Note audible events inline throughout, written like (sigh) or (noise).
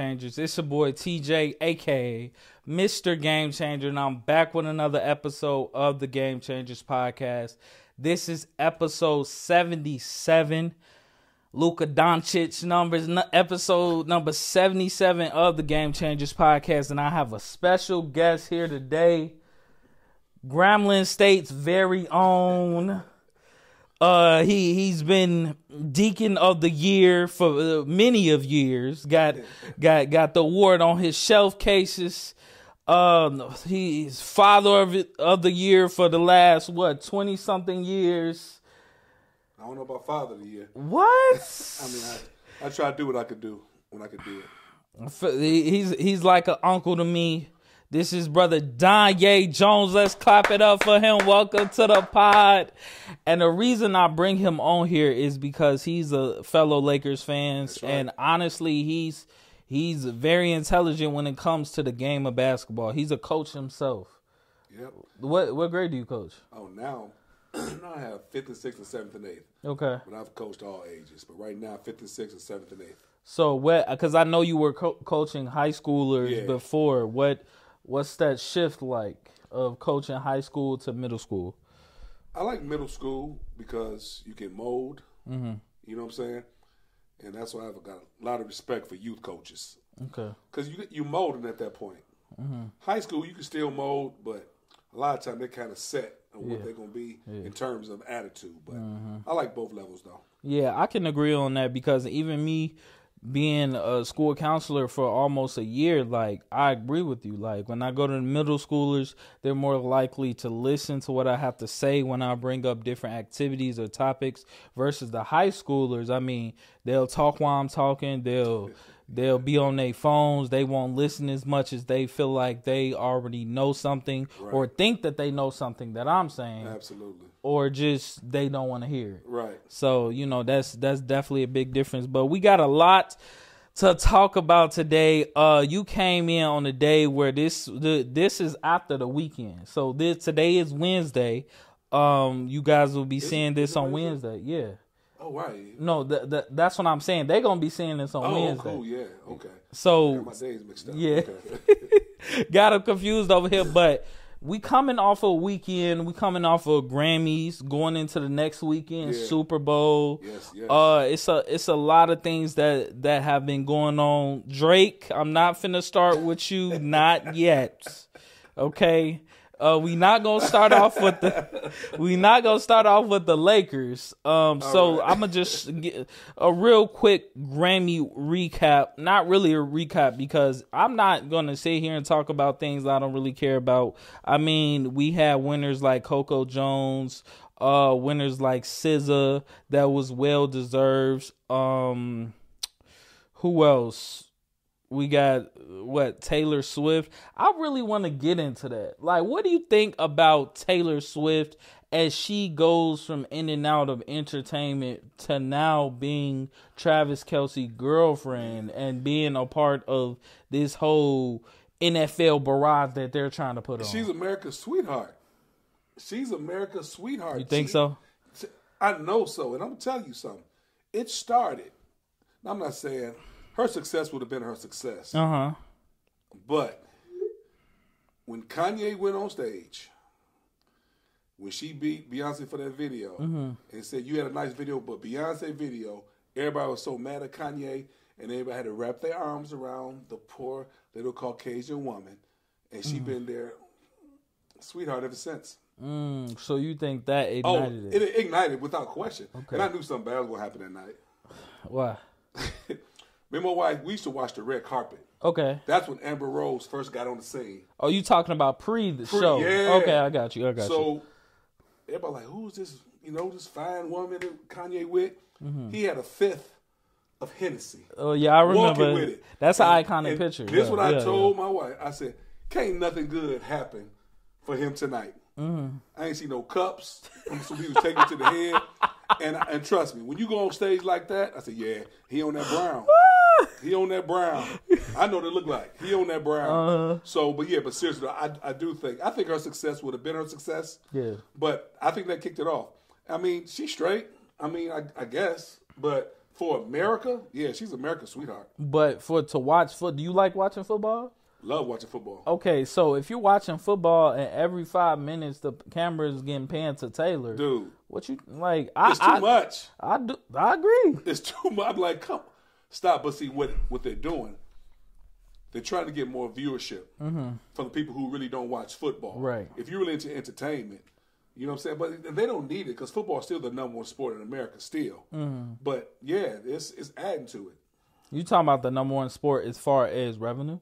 Changers. It's your boy TJ, aka Mr. Game Changer, and I'm back with another episode of the Game Changers podcast. This is episode 77. Luka Doncic numbers, episode number 77 of the Game Changers podcast, and I have a special guest here today. Gremlin State's very own. Uh, he he's been deacon of the year for uh, many of years. Got got got the award on his shelf cases. Um, he's father of it, of the year for the last what twenty something years. I don't know about father of the year. What? (laughs) I mean, I, I try to do what I could do when I could do it. He's he's like an uncle to me. This is brother Donyea Jones. Let's clap it up for him. Welcome to the pod. And the reason I bring him on here is because he's a fellow Lakers fans, right. and honestly, he's he's very intelligent when it comes to the game of basketball. He's a coach himself. Yep. What what grade do you coach? Oh, now, (clears throat) now I have fifth and sixth and seventh and eighth. Okay. But I've coached all ages. But right now, fifth and sixth and seventh and eighth. So what? Because I know you were co- coaching high schoolers Yeah. before. What what's that shift like of coaching high school to middle school? I like middle school because you can mold. Mm-hmm. You know what I'm saying? And that's why I've got a lot of respect for youth coaches Okay. because you you molding at that point. Mm-hmm. High school, you can still mold, but a lot of time they're kind of set on what Yeah. they're gonna be in terms of attitude. But Mm-hmm. I like both levels though. Yeah, I can agree on that because even me being a school counselor for almost a year, like I agree with you. Like when I go to the middle schoolers, they're more likely to listen to what I have to say when I bring up different activities or topics versus the high schoolers. I mean, they'll talk while I'm talking, they'll they'll be on their phones, they won't listen as much as they feel like they already know something or think that they know something that I'm saying Absolutely. or just they don't want to hear it. Right. So you know that's that's definitely a big difference. But we got a lot to talk about today. Uh, you came in on the day where this the, this is after the weekend. So this today is Wednesday. Um, you guys will be seeing this on Wednesday? Wednesday. Yeah. Oh right. No, th- th- that's what I'm saying. They're gonna be seeing this on Oh, Wednesday. cool. Yeah. Okay. So Got my days mixed up. Yeah. Okay. (laughs) got him confused over here, but we coming off a weekend. We coming off of Grammys, going into the next weekend, Yeah. Super Bowl. Yes, yes. Uh, it's a it's a lot of things that that have been going on. Drake, I'm not finna start with you, (laughs) not yet. Okay. Uh, we not gonna start off with the we not gonna start off with the Lakers. Um, so I'm gonna just get a real quick Grammy recap. Not really a recap because I'm not gonna sit here and talk about things I don't really care about. I mean, we had winners like Coco Jones, uh, winners like SZA that was well deserved. Um, who else? We got what Taylor Swift. I really want to get into that. Like, what do you think about Taylor Swift as she goes from in and out of entertainment to now being Travis Kelce girlfriend and being a part of this whole NFL barrage that they're trying to put on? She's America's sweetheart. She's America's sweetheart. you think She- so? I know so, and I'm gonna tell you something. It started. I'm not saying her success would have been her success, Uh huh. but when Kanye went on stage, when she beat Beyonce for that video Mm-hmm. and said you had a nice video, but Beyonce video, everybody was so mad at Kanye, and everybody had to wrap their arms around the poor little Caucasian woman, and she been there, sweetheart, ever since. Mm, so you think that Oh, ignited it? it ignited without question. Okay. And I knew something bad was going to happen that night. Why? (laughs) Remember why we used to watch the red carpet? Okay. That's when Amber Rose first got on the scene. Oh, you talking about pre the show? yeah. Okay, I got you. I got you. So everybody like, who's this? You know, this fine woman that Kanye with? Mm-hmm. He had a fifth of Hennessy. Oh yeah, I Walking remember. with it. That's an iconic and picture. This yeah, what I yeah, told my wife. I said, can't nothing good happen for him tonight. Mm-hmm. I ain't see no cups. So he was taking to the head. And and trust me, when you go on stage like that, I said, yeah, he on that brown. (laughs) (laughs) he on that brown. I know what it look like. He on that brown. Uh-huh. So, but yeah, but seriously, I I do think I think her success would have been her success. Yeah. But I think that kicked it off. I mean, she's straight. I mean, I, I guess, but For America, yeah, she's America's sweetheart. But for to watch foot, do you like watching football? Love watching football. Okay, so if you're watching football and every five minutes the camera is getting panned to Taylor, Dude, what you like? I, it's too I, much. I do. I agree. It's too much. I'm like, come, stop. But see what what they're doing. They're trying to get more viewership from the people who really don't watch football. Right. If you're really into entertainment, you know what I'm saying. But they don't need it because football is still the number one sport in America. Still. But yeah, it's it's adding to it. You talking about the number one sport as far as revenue?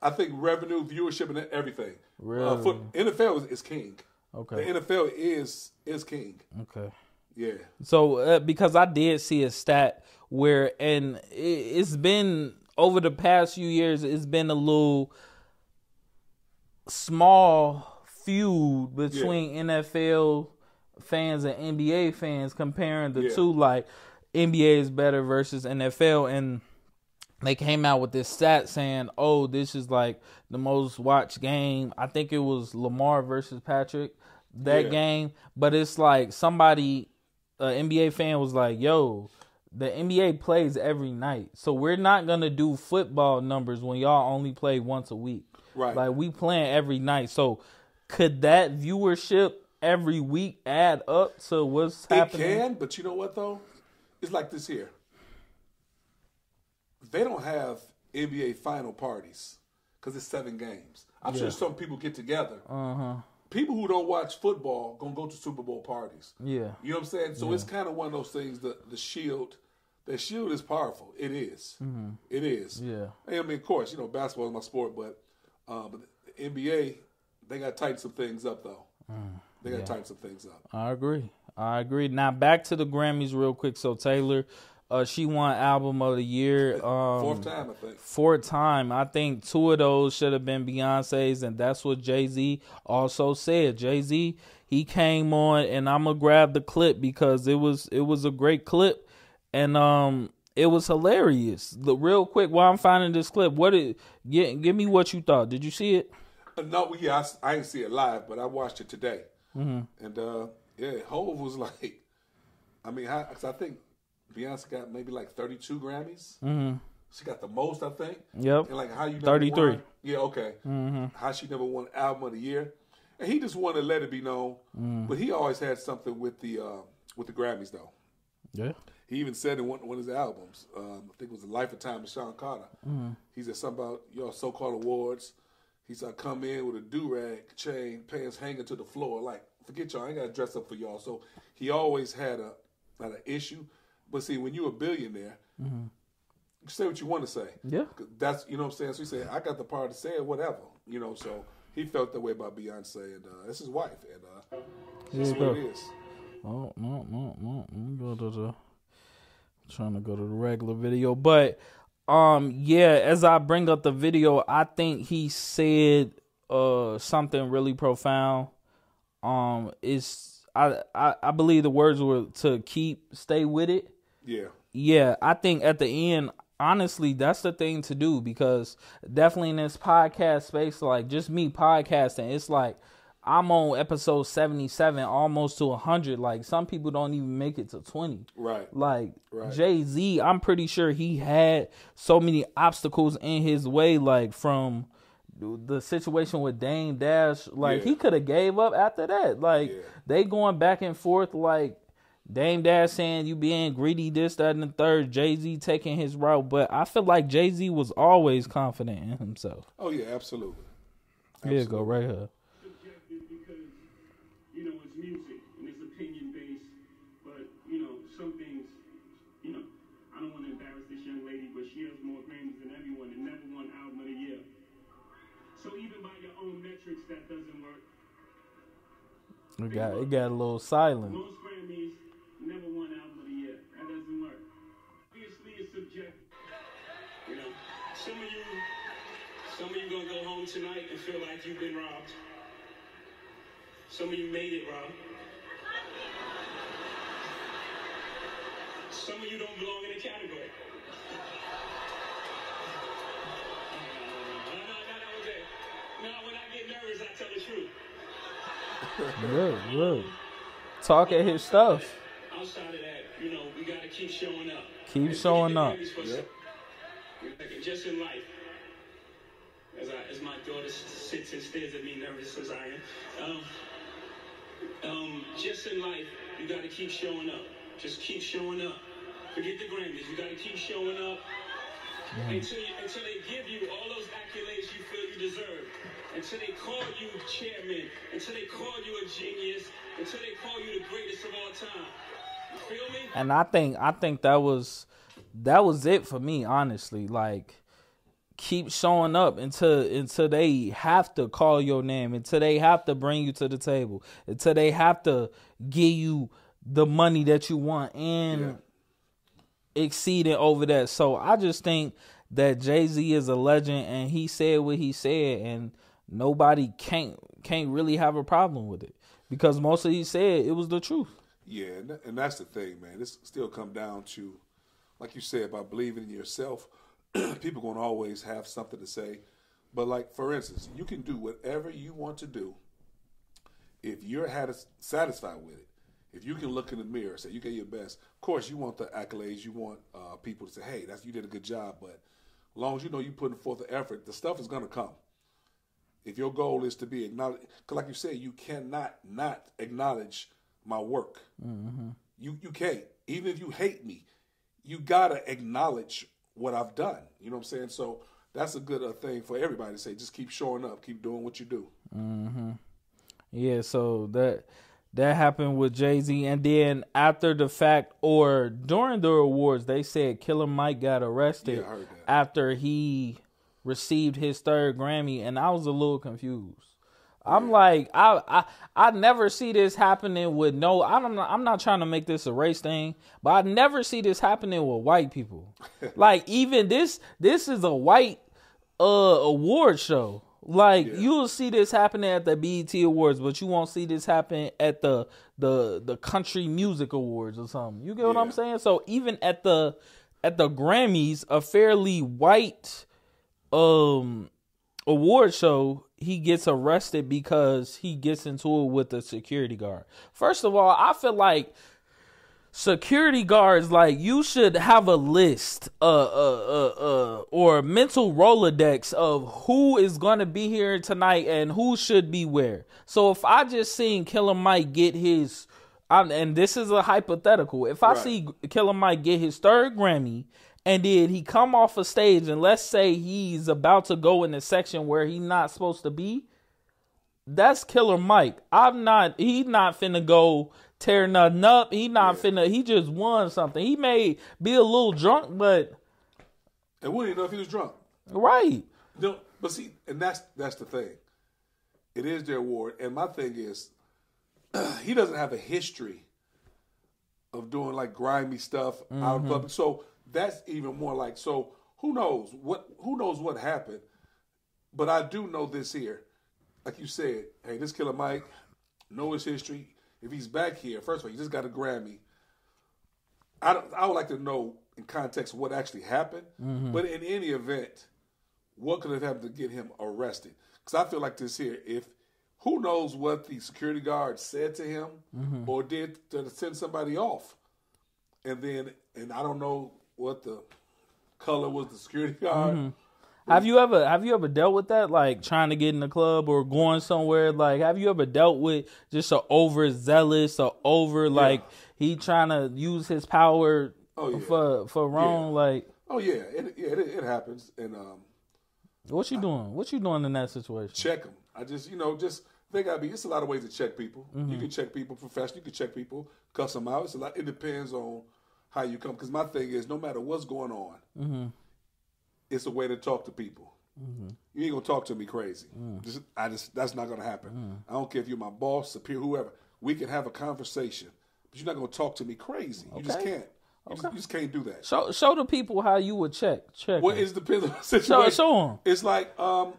I think revenue, viewership, and everything. Really? Uh, foot, NFL is, is king. Okay. The NFL is is king. Okay. Yeah. So uh, because I did see a stat where, and it, it's been over the past few years, it's been a little small feud between NFL fans and NBA fans comparing the Yeah. two. Like NBA is better versus NFL, and they came out with this stat saying, "Oh, this is like the most watched game." I think it was Lamar versus Patrick that Yeah. game, but it's like somebody, an NBA fan was like, "Yo." The NBA plays every night, so we're not gonna do football numbers when y'all only play once a week. Right. Like we playing every night. So could that viewership every week add up to what's It happening? can, but you know what though? It's like this here. They don't have NBA final parties because it's seven games. I'm sure some people get together. Uh-huh. People who don't watch football gonna go to Super Bowl parties. Yeah. You know what I'm saying? So it's kind of one of those things. The the shield, the shield is powerful. It is. It is. Mm-hmm. Yeah. I mean, of course, you know, basketball is my sport, but uh, but the NBA, they got to tighten some things up though. Mm. they got to tighten some things up. I agree. I agree. Now back to the Grammys real quick. So Taylor, uh, she won album of the year. Um, Fourth time, I think. Fourth time. I think two of those should have been Beyonce's, and that's what Jay Z also said. Jay Z he came on, and I'm gonna grab the clip because it was it was a great clip, and um it was hilarious. The real quick while I'm finding this clip, what it give, give me what you thought. Did you see it? Uh, No, yeah, I, I didn't see it live, but I watched it today. Mm-hmm. And uh, yeah, Hove was (laughs) like, I mean, how, 'cause I think Beyonce got maybe like 32 Grammys. Mm-hmm. She got the most, I think. Yep. And like how you 33. won- Yeah, okay. Mm-hmm. How she never won album of the year, and he just wanted to let it be known. Mm. But he always had something with the uh, with the Grammys though. Yeah. He even said in one, one of his albums, um, I think it was The Life of Time of Shawn Carter. He said something about your so-called awards. He said, I come in with a do-rag, chain, pants hanging to the floor. Like, forget y'all, I ain't got to dress up for y'all. So he always had a not an issue. But see, when you're a billionaire, you say what you want to say. Yeah. That's, you know what I'm saying? So he said, I got the power to say it, whatever. You know, so he felt that way about Beyonce. And uh, that's his wife. And uh, that's what go. it is. Oh no no no! Go to the trying to go to the regular video, but um yeah, as I bring up the video, I think he said uh something really profound. Um, it's I I, I believe the words were to keep stay with it. Yeah. Yeah, I think at the end, honestly, that's the thing to do because definitely in this podcast space, like just me podcasting, it's like I'm on episode 77, almost to 100. Like some people don't even make it to 20. Right. Like Right. Jay Z, I'm pretty sure he had so many obstacles in his way, like from the situation with Dame Dash. Like Yeah. he could have gave up after that. Like Yeah. they going back and forth. Like Dame Dash saying you being greedy, this, that, and the third. Jay Z taking his route, but I feel like Jay Z was always confident in himself. Oh, yeah, absolutely. Here you go, right here. subjective because you know it's music and it's opinion based. But you know some things, you know, I don't want to embarrass this young lady, but she has more Grammys than everyone and never won album of the year. So even by your own metrics, that doesn't work. It got it got a little silent. Most some of you gonna go home tonight and feel like you've been robbed. Some of you made it, Rob. Some of you don't belong in the category. No, no, no, that was it. When I get nervous, I tell the truth. Look, look. Talk at his stuff. Outside of that, you know, we gotta keep keep showing up. Keep showing up. the Grammys for a Yep. Just in life. As, I, as my daughter sits and stares at me nervous as I am. Um, um, just in life, you gotta keep showing up. Just keep showing up. Forget the Grammys. You gotta keep showing up until you, until they give you all those accolades you feel you deserve. Until they call you chairman. Until they call you a genius. Until they call you the greatest of all time. You feel me? and I think I think that was that was it for me, honestly. Like keep showing up until until they have to call your name, until they have to bring you to the table, until they have to give you the money that you want and Yeah. exceeding over that. So I just think that Jay Z is a legend and he said what he said and nobody can't can't really have a problem with it. Because most of he said it was the truth. Yeah, and, that's the thing, man. This still come down to, like you said, about believing in yourself. (clears throat) People gonna always have something to say, but like for instance, you can do whatever you want to do if you're had satisfied with it. If you can look in the mirror, and say you gave your best. Of course, you want the accolades. You want uh, people to say, "Hey, that's you did a good job." But as long as you know you putting forth the effort, the stuff is gonna come. If your goal is to be acknowledged, because like you said, you cannot not acknowledge my work. You you can't. Even if you hate me, you gotta acknowledge what I've done. You know what I'm saying? So that's a good uh, thing for everybody to say. Just keep showing up, keep doing what you do. Yeah, so that that happened with Jay Z, and then after the fact or during the awards, they said Killer Mike got arrested Yeah, I heard that. after he received his third Grammy, and I was a little confused. I'm like, I, I I never see this happening with no. I don't. know- I'm not trying to make this a race thing, but I never see this happening with white people. (laughs) like even this, this is a white uh award show. Like Yeah. you'll see this happening at the BET Awards, but you won't see this happen at the the the Country Music Awards or something. You get what I'm saying? So even at the at the Grammys, a fairly white um award show, he gets arrested because he gets into it with a security guard. First of all, I feel like security guards like you should have a list uh uh uh, uh or mental rolodex of who is going to be here tonight and who should be where so if i just seen killer mike get his I'm, and this is a hypothetical if i Right. see killer mike get his third grammy and then he come off a stage and let's say he's about to go in the section where he's not supposed to be that's Killer Mike. I'm not. He not finna go tear nothing up. He not finna. He just won something. He may be a little drunk, but And we didn't know if he was drunk. right. No, but see, and that's that's the thing. It is their award, and my thing is, (clears throat) he doesn't have a history of doing like grimy stuff out in mm-hmm. public. So that's even more like. So who knows what? Who knows what happened? But I do know this here, like you said. Hey, this Killer Mike, know his history. If he's back here, first of all, he just got a Grammy. I don't, I would like to know in context what actually happened. Mm-hmm. But in any event, what could have happened to get him arrested? Because I feel like this here, if who knows what the security guard said to him mm-hmm. or did to send somebody off, and then and I don't know what the color was the security (laughs) guard. Have you ever have you ever dealt with that? Like trying to get in the club or going somewhere? Like have you ever dealt with just a overzealous or over like he trying to use his power Oh, yeah. for for wrong? Like Oh yeah, it, yeah, it, it happens, and um, what you doing? What you doing in that situation? check them. I just, you know, just they gotta be. It's a lot of ways to check people. You can check people professionally. You can check people, cuss them out. It's a lot. It depends on how you come. Because my thing is, no matter what's going on, it's a way to talk to people. You ain't gonna talk to me crazy. Just, I just that's not gonna happen. I don't care if you're my boss, superior, whoever. We can have a conversation, but you're not gonna talk to me crazy. You just can't. You, just, you just can't do that. Show show the people how you would check check. Well, him. it depends on the situation. show 'em. It's like um,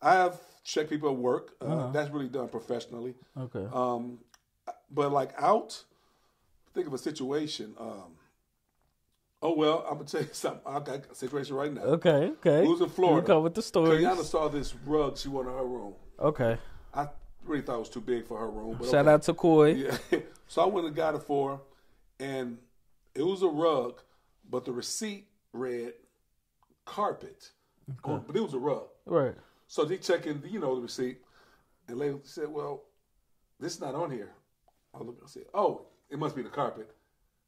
I have checked people at work. Uh, Uh-huh. That's really done professionally. okay. Um, but like out, think of a situation. Um, oh well, I'm gonna (laughs) tell you something. I got a situation right now. okay. Okay. Who's in Florida? You come with the stories. Kayana saw this rug she wanted her room. Okay. I really thought it was too big for her room. But Shout okay. out to Koi. Yeah. (laughs) so I went and got it for her, and It was a rug, but the receipt read carpet. Oh, but it was a rug. Right. So they check in, you know, the receipt, and they said, "Well, this is not on here." I looked and said, "Oh, it must be the carpet."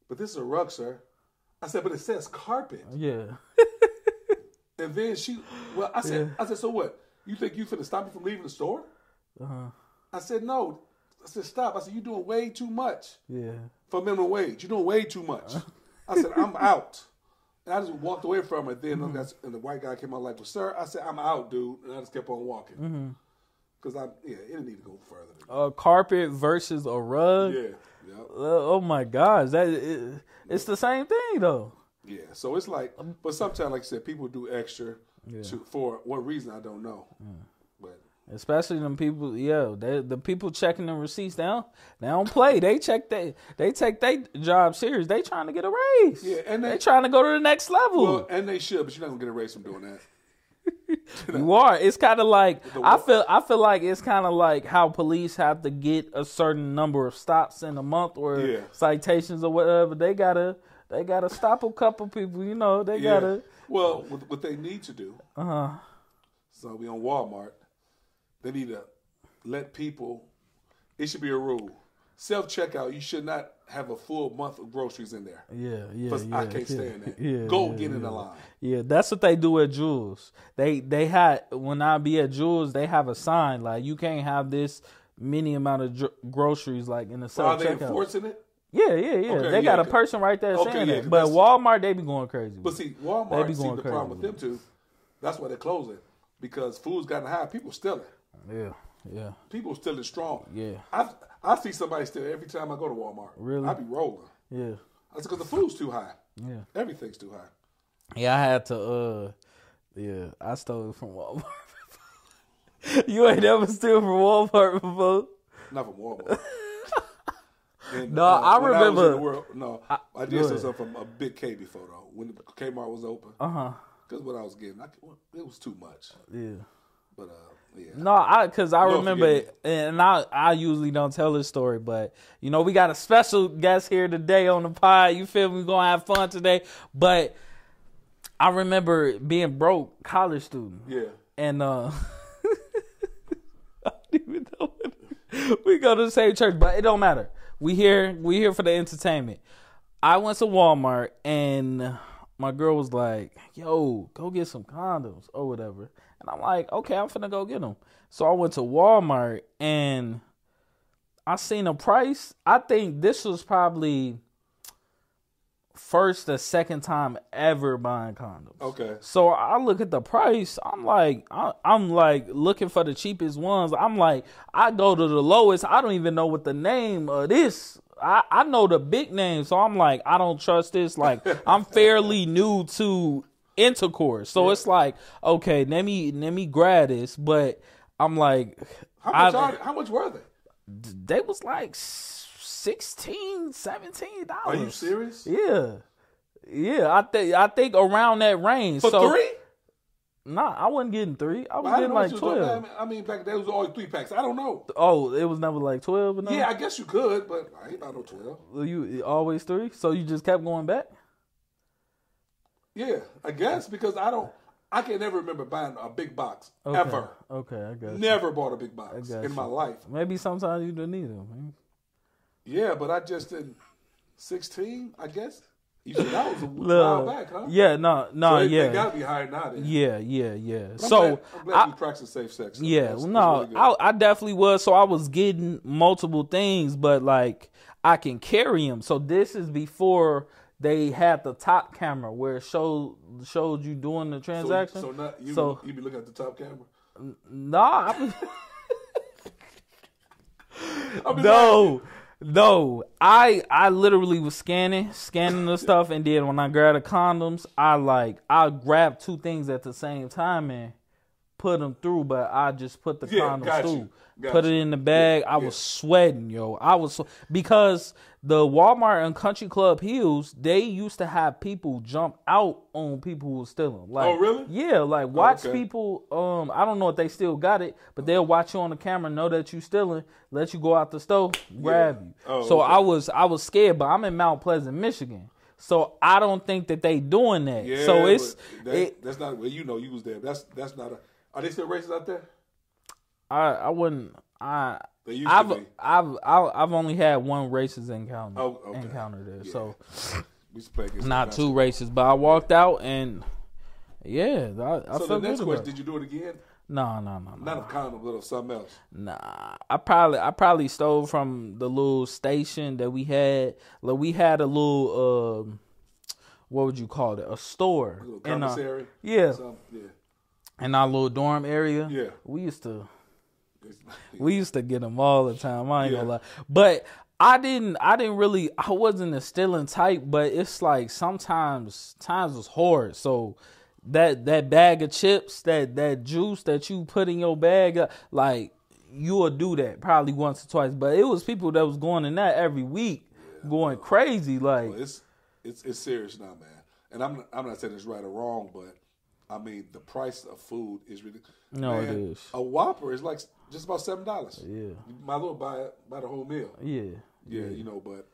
But this is a rug, sir. I said, "But it says carpet." Yeah. (laughs) And then she, well, I said, I said, "So what? You think you finna stop me from leaving the store?" Uh-huh. I said, "No." I said, "Stop." I said, "You're doing way too much Yeah. for minimum wage. You're doing way too much." I said, "I'm (laughs) out." And I just walked away from her. Then Mm-hmm. that's, and the white guy came out like, "Well, sir," I said, "I'm out, dude," and I just kept on walking Mm-hmm. because I, yeah, it didn't need to go further. A carpet versus a rug. Yeah, yeah, Uh, oh my gosh, that it, it's the same thing though. yeah. So it's like, but sometimes, like I said, people do extra to, for what reason I don't know. But Especially them people, yeah, they, the people checking the receipts down. They don't play. They check they they take their job serious. They trying to get a raise. Yeah, and they, they- trying to go to the next level. well, and they should, but you're not gonna get a raise from doing that. (laughs) You are. It's kind of like I feel. I feel like it's kind of like how police have to get a certain number of stops in a month or Yeah. citations or whatever. They gotta. They gotta stop a couple people. You know. They Yeah. gotta. Well, what, what they need to do. Uh huh. So we on Walmart. They need to let people. It should be a rule. Self checkout. You should not have a full month of groceries in there. Yeah. Yeah. Because yeah I can't yeah, stand that. (laughs) Yeah. Go yeah, get in the line. Yeah, that's what they do at Jewels. They they had when I be at Jewels, they have a sign like you can't have this many amount of dr- groceries like in the So are they enforcing it? Yeah, yeah, yeah. Okay, they got a person right there okay, saying that. But Walmart, they be going crazy. But see, Walmart, They be See, going the problem with them too. That's why they're closing because food's gotten high. People stealing. yeah, yeah, People stealing strong. Yeah. I I see somebody steal every time I go to Walmart. Really? I be rolling. yeah, That's because the food's too high. yeah. Everything's too high. Yeah, I had to. uh Yeah, I stole it from Walmart. (laughs) you ain't never steal from Walmart before. Not from Walmart. (laughs) And, No, I was in remember- the world, no, I, go did steal something from a big K before though. When Kmart was open, Uh huh. because what I was getting, I, it was too much. Yeah. But uh, yeah, No, I because I remember it, and I I usually don't tell this story, but you know we got a special guest here today on the pod. You feel me? We gonna have fun today, but I remember being broke, college student, yeah. and uh, (laughs) I don't even know. What, we go to the same church, but it don't matter. We here, we here for the entertainment. I went to Walmart and my girl was like, "Yo, go get some condoms or whatever." And I'm like, "Okay, I'm finna go get them." So I went to Walmart and I seen a price. I think this was probably first or second time ever buying condoms. Okay. So I look at the price. I'm like, I, I'm like looking for the cheapest ones. I'm like, I go to the lowest. I don't even know what the name of this. I, I know the big name, so I'm like, I don't trust this. Like, I'm fairly new to intercourse, so it's like, okay, let me let me grab this. But I'm like, How much? I- are, how much were they? they was like 16 17 dollars. Are you serious? Yeah. Yeah, I think I think around that range. For so, three? Nah, I wasn't getting three. I was I don't getting know like what you was doing. twelve. I mean, I mean, back then it was always three packs. I don't know. Oh, it was never like twelve. No? Yeah, I guess you could, but I ain't about no twelve. You always three. So you just kept going back. Yeah, I guess because I don't. I can never remember buying a big box Okay. ever. Okay, I got you. Never bought a big box in you. my life. Maybe sometimes you didn't need them. Yeah, but I just didn't. Sixteen, I guess. You said that was a (laughs) while back, huh? yeah, no, no, So they, yeah, they gotta be higher now. Then. yeah, yeah, yeah. I'm so glad, I'm glad I, you practice safe sex. Yeah, That's- that's no, really. I, I definitely was. So I was getting multiple things, but like I can carry them. So this is before they had the top camera where it showed showed you doing the transaction. so not you. So- you be looking at the top camera. Nah, I, (laughs) I no, no. I I literally was scanning, scanning the stuff, and then when I grabbed the condoms, I like I grabbed two things at the same time and put them through. But I just put the Yeah, condoms through. you. Through, Got put it in the bag. I yeah. was sweating, yo. I was so, because the Walmart and Country Club Hills, they used to have people jump out on people who were stealing. Like, Oh, really? Yeah, like watch okay. people. Um, I don't know if they still got it, but they'll watch you on the camera, know that you stealing, let you go out the store, grab you. Oh, so okay. I was I was scared, but I'm in Mount Pleasant, Michigan. So I don't think that they doing that. Yeah, so it's that, it, that's not well. You know, you was there. That's that's not a. Are they still racist out there? I I wouldn't I I've. I've I've I've only had one racist encounter Oh, okay. encounter there. Yeah. So We used to play against not two racist, but I walked out and yeah, I, I So the next question. Did you do it again? No, no, no, no. Not of condom, but of something else. Nah, I probably I probably stole from the little station that we had. Like we had a little um, what would you call it? A store A little in our, commissary. yeah, Some, yeah. in our little dorm area. Yeah. we used to (laughs) (laughs) we used to get them all the time. I ain't Yeah. gonna lie, but I didn't. I didn't really. I wasn't a stealing type, but it's like sometimes times was hard. So that that bag of chips, that that juice that you put in your bag, uh, like you will do that probably once or twice. But it was people that was going in that every week, going crazy. Like Well, it's it's it's serious now, man. And I'm I'm not saying it's right or wrong, but I mean the price of food is really No, it man, is. A Whopper is like just about seven dollars. Yeah. you might as well buy buy the whole meal. yeah, Yeah, you know, but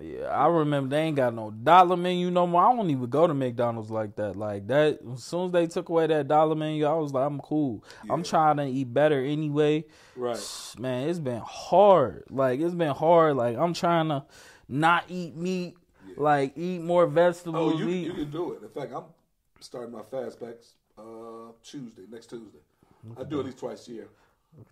Yeah, I remember they ain't got no dollar menu no more. I don't even go to McDonald's like that. Like that, as soon as they took away that dollar menu, I was like, I'm cool. I'm trying to eat better anyway. right. Man, it's been hard. Like it's been hard. Like I'm trying to not eat meat. Like eat more vegetables. Oh, you eat. you can do it. In fact, I'm starting my fast back uh, Tuesday, next Tuesday. I do it at least twice a year.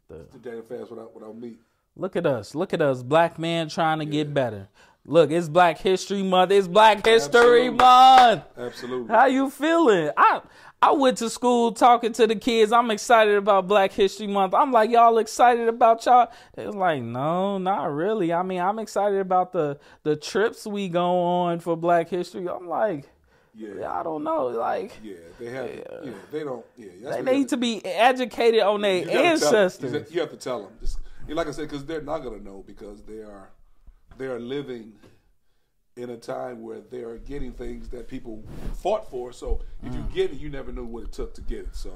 that. The day fast without without meat. Look at us. Look at us, black man trying to get better. Look, it's Black History Month. It's Black History Absolutely. Month. Absolutely. How you feeling? I I went to school talking to the kids. I'm excited about Black History Month. I'm like, y'all excited about y'all? They was like, no, not really. I mean, I'm excited about the the trips we go on for Black History. I'm like, Yeah. I don't know. Like, Yeah, they have. Yeah, they don't. Yeah, they need to be educated on their You gotta tell 'em. ancestors. You have to tell them. Just, like I said, because they're not going to know because they are they are living in a time where they are getting things that people fought for. So if you mm. get it, you never knew what it took to get it. So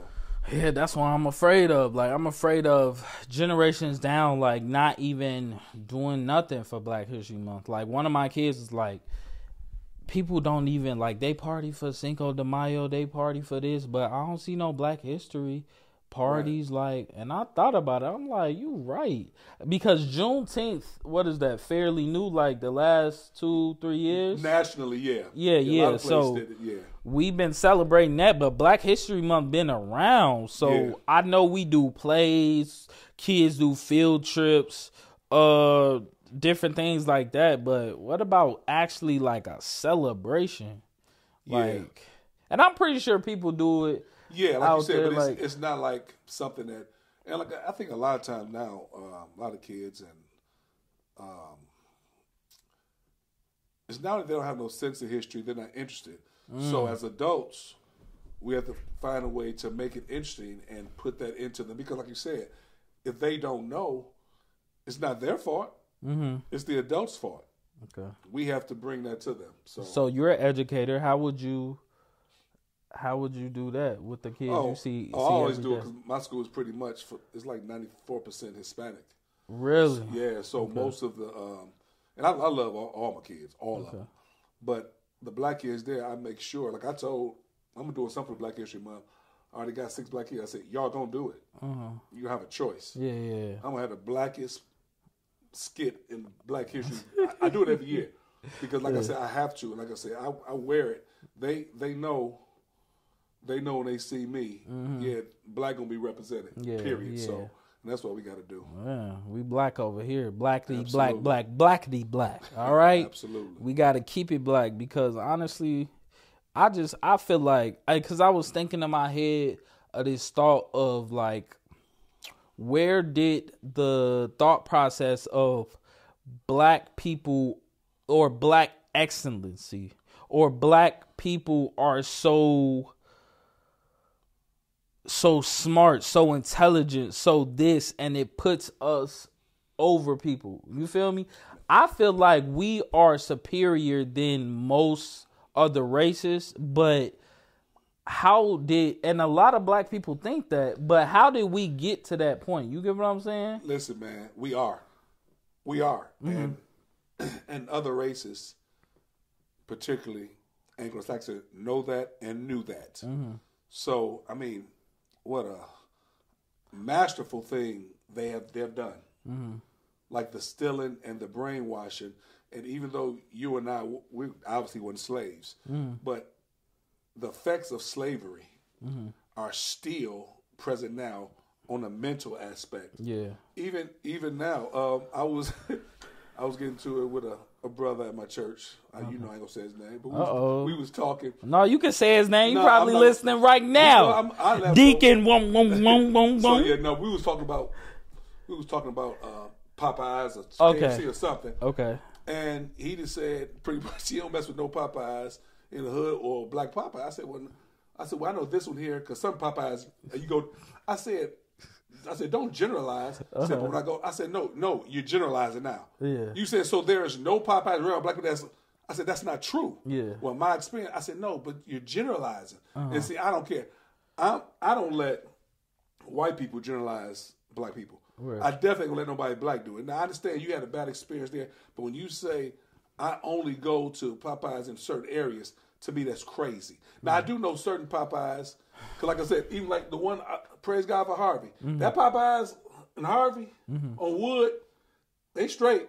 Yeah, that's what I'm afraid of. Like I'm afraid of generations down, like not even doing nothing for Black History Month. Like one of my kids is like, people don't even like they party for Cinco de Mayo, they party for this, but I don't see no Black History parties. Like, and I thought about it. I'm like, you right because Juneteenth, what is that? Fairly new, like the last two, three years. nationally, yeah, Yeah, lot yeah, so- it, yeah, we've been celebrating that, but Black History Month been around. So Yeah. I know we do plays, kids do field trips, uh different things like that, but what about actually like a celebration? Yeah. Like and I'm pretty sure people do it. yeah. Like you said, there, but it's, like- it's not like something that. And like I think a lot of times now, um, a lot of kids and um, it's not that they don't have no sense of history; they're not interested. So Mm. as adults, we have to find a way to make it interesting and put that into them because, like you said, if they don't know, it's not their fault. Mm-hmm. It's the adults' fault. Okay. We have to bring that to them. So, So you're an educator. How would you how would you do that with the kids oh, you see? see I always do it because my school is pretty much for, it's like ninety four percent Hispanic. Really? Yeah, so most of the um, and I, I love all, all my kids, all of them. But the black kids there, I make sure. Like I told, I'm doing something for Black History Month. I already got six black kids. I said, y'all don't do it. Uh-huh. You have a choice. Yeah, yeah. I'm gonna have the blackest skit in Black History. I, I do it every year because, like I said, I have to. Like I said, I, I wear it. They they know. They know when they see me, yeah, black gonna be represented. Mm-hmm. Yeah, period. yeah. So and that's what we got to do. Yeah, we black over here. Black, Absolutely. black, blackity black. All right? Absolutely. We got to keep it black because honestly, I just I feel like because I, was thinking in my head of this thought of like, where did the thought process of black people or black excellency or black people are so so smart, so intelligent, so this, and it puts us over people. You feel me? I feel like we are superior than most other races, but how did and a lot of black people think that, but how did we get to that point? You get what I'm saying? Listen, man, we are, we are, Mm-hmm. and (clears throat) and other races particularly Anglo-Saxon, know that and knew that. Mm-hmm. So I mean, what a masterful thing they have they've done. Mm-hmm. Like the stealing and the brainwashing, and even though you and I we obviously weren't slaves, Mm-hmm. but the effects of slavery Mm-hmm. are still present now on a mental aspect Yeah. even even now, um, I was (laughs) I was getting to it with a, a brother at my church. Uh, you know, I ain't gonna say his name, but we was, we was talking. No, you can say his name. You probably not- listening right No, now. I'm- I left- Deacon, wom, wom, (laughs) wom, wom, So yeah, no, we was talking about we was talking about uh, Popeyes or Okay. Or something, Okay. and he just said pretty (laughs) much he don't mess with no Popeyes in the hood or black Popeye. I said, well, I said, well, I know this one here because some Popeyes uh, you go. I said. I said, don't generalize. I said, but uh-huh. when I go, I said, no, no, you're generalizing now. Yeah. You said, so there is no Popeyes real black people. That's, I said, that's not true. Yeah. Well, my experience, I said, no, but you're generalizing. Uh-huh. And see, I don't care. I I don't let white people generalize black people. Right. I definitely don't let nobody black do it. Now I understand you had a bad experience there, but when you say I only go to Popeyes in certain areas, to me that's crazy. Now I do know certain Popeyes, because like I said, even like the one, uh, praise God for Harvey, that Popeyes and Harvey on Wood, they straight,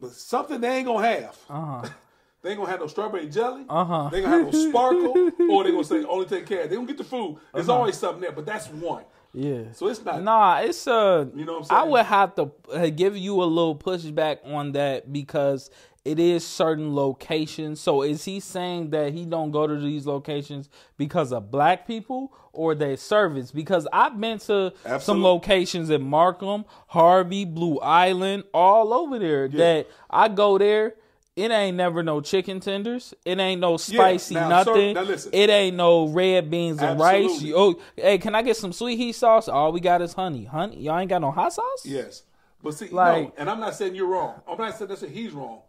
but something they ain't gonna have. Uh-huh. (laughs) They ain't gonna have no strawberry jelly. Uh-huh. They ain't gonna have no sparkle, (laughs) or they gonna say only take care. They gonna get the food. There's always something there, but that's one. Yeah. So it's not. Nah, it's uh You know what I'm I would have to uh, give you a little pushback on that because it is certain locations. So is he saying that he don't go to these locations because of black people or their service? Because I've been to some locations in Markham, Harvey, Blue Island, all over there that I go there. It ain't never no chicken tenders. It ain't no spicy now, sir, nothing. now listen. it ain't no red beans and rice. Oh, hey, can I get some sweet heat sauce? All we got is honey. Honey, y'all ain't got no hot sauce. Yes, but see, Like- Uh-huh. no, and I'm not saying you're wrong. I'm not saying that's that he's wrong,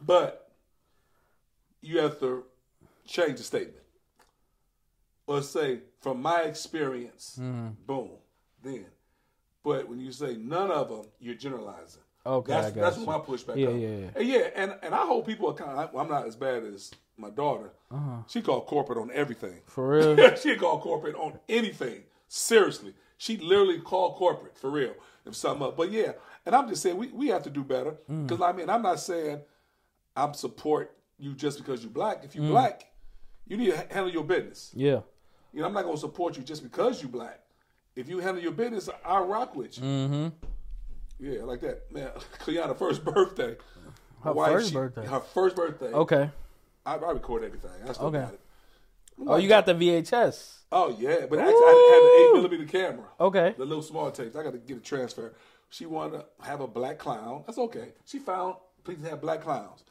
but you have to change the statement or say, "From my experience, Mm-hmm. boom." Then, but when you say none of them, you're generalizing. Okay, that's that's my pushback. Yeah, yeah, yeah. and yeah, and and I hold people account. Well, I'm not as bad as my daughter. Uh-huh. She called corporate on everything. For real. (laughs) she called corporate on anything. Seriously. She literally called corporate for real. If something up. But yeah, and I'm just saying we, we have to do better. Mm. Because I mean I'm not saying I'm support you just because you're black. If you're Mm. black, you need to handle your business. yeah. You know, I'm not gonna support you just because you're black. If you handle your business, I'll rock with you. Mm-hmm. Yeah, like that. Man, (laughs) Cleanna first birthday. Her wife, first she- birthday. Her first birthday. Okay. I, I record everything. I still Okay. got it. Oh, you got the VHS. Oh yeah, but actually I had an eight millimeter camera. Okay. The little small tapes. I got to get a transfer. She wanted to have a black clown. That's okay. She found please have black clowns.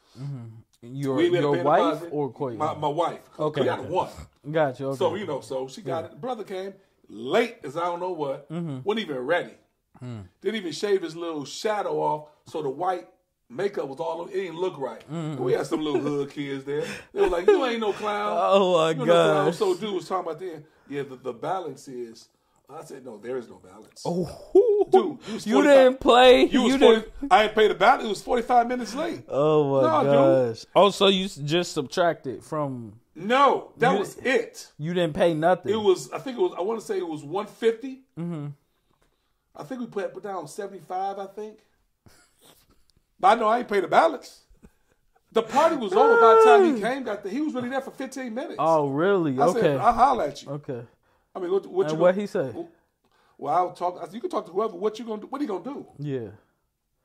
Your We made your wife or Koya? My, my wife. Okay, We got okay. one. Got you. Okay. So you know, so she got it. Brother came late as I don't know what. Mm-hmm. wasn't even ready. Mm. Didn't even shave his little shadow off, so the white makeup was all. It didn't look right. Mm-hmm. We had some little hood kids there. They were like, "You ain't no clown." (laughs) Oh, my you ain't no clown." So dude was talking about then. Yeah, the, the balance is. I said, "No, there is no balance." Oh, Dude, you (laughs) was you 45 didn't play. You was You 40, didn't. I ain't paid the balance. It was forty five minutes late. Oh my No, dude. gosh. Oh, so you just subtracted from. No, that You- was it. You didn't pay nothing. It was. I think it was. I want to say it was one Mm-hmm. I think we put put down seventy five. I think. But I know I ain't paid the balance. The party was over by the time he (laughs) came. Got there. He was really there for fifteen minutes. oh, really? I okay. said, I'll holler at you. okay. I mean, what, what you And what gonna- he say? Well, I'll talk. I said, you can talk to whoever. What you gonna do? What he gonna do? Yeah.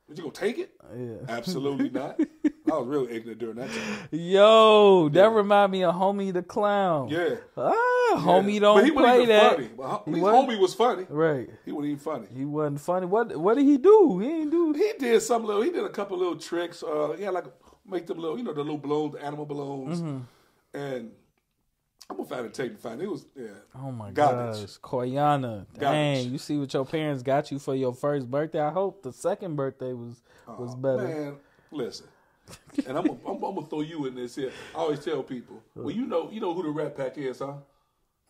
What you gonna take it? Yeah. Absolutely (laughs) not. I was real ignorant during that time. Yo, that remind me of Homie the Clown. Yeah. Ah, Homie Yeah. don't but he play even that. funny. But He homie was funny. Right. He wasn't even funny. He wasn't funny. What What did he do? He ain't do. He did some little. He did a couple little tricks. Uh, he had like make them little, you know, the little balloons, the animal balloons, Mm-hmm. and I'm gonna find it. Take and find it. It was yeah. Oh my Garbage. gosh, Koyana. Dang, Garbage. you see what your parents got you for your first birthday. I hope the second birthday was oh, was better. Man, listen. and I'm gonna, I'm, I'm throw you in this here. I always tell people, well, you know, you know who the Rat Pack is, huh?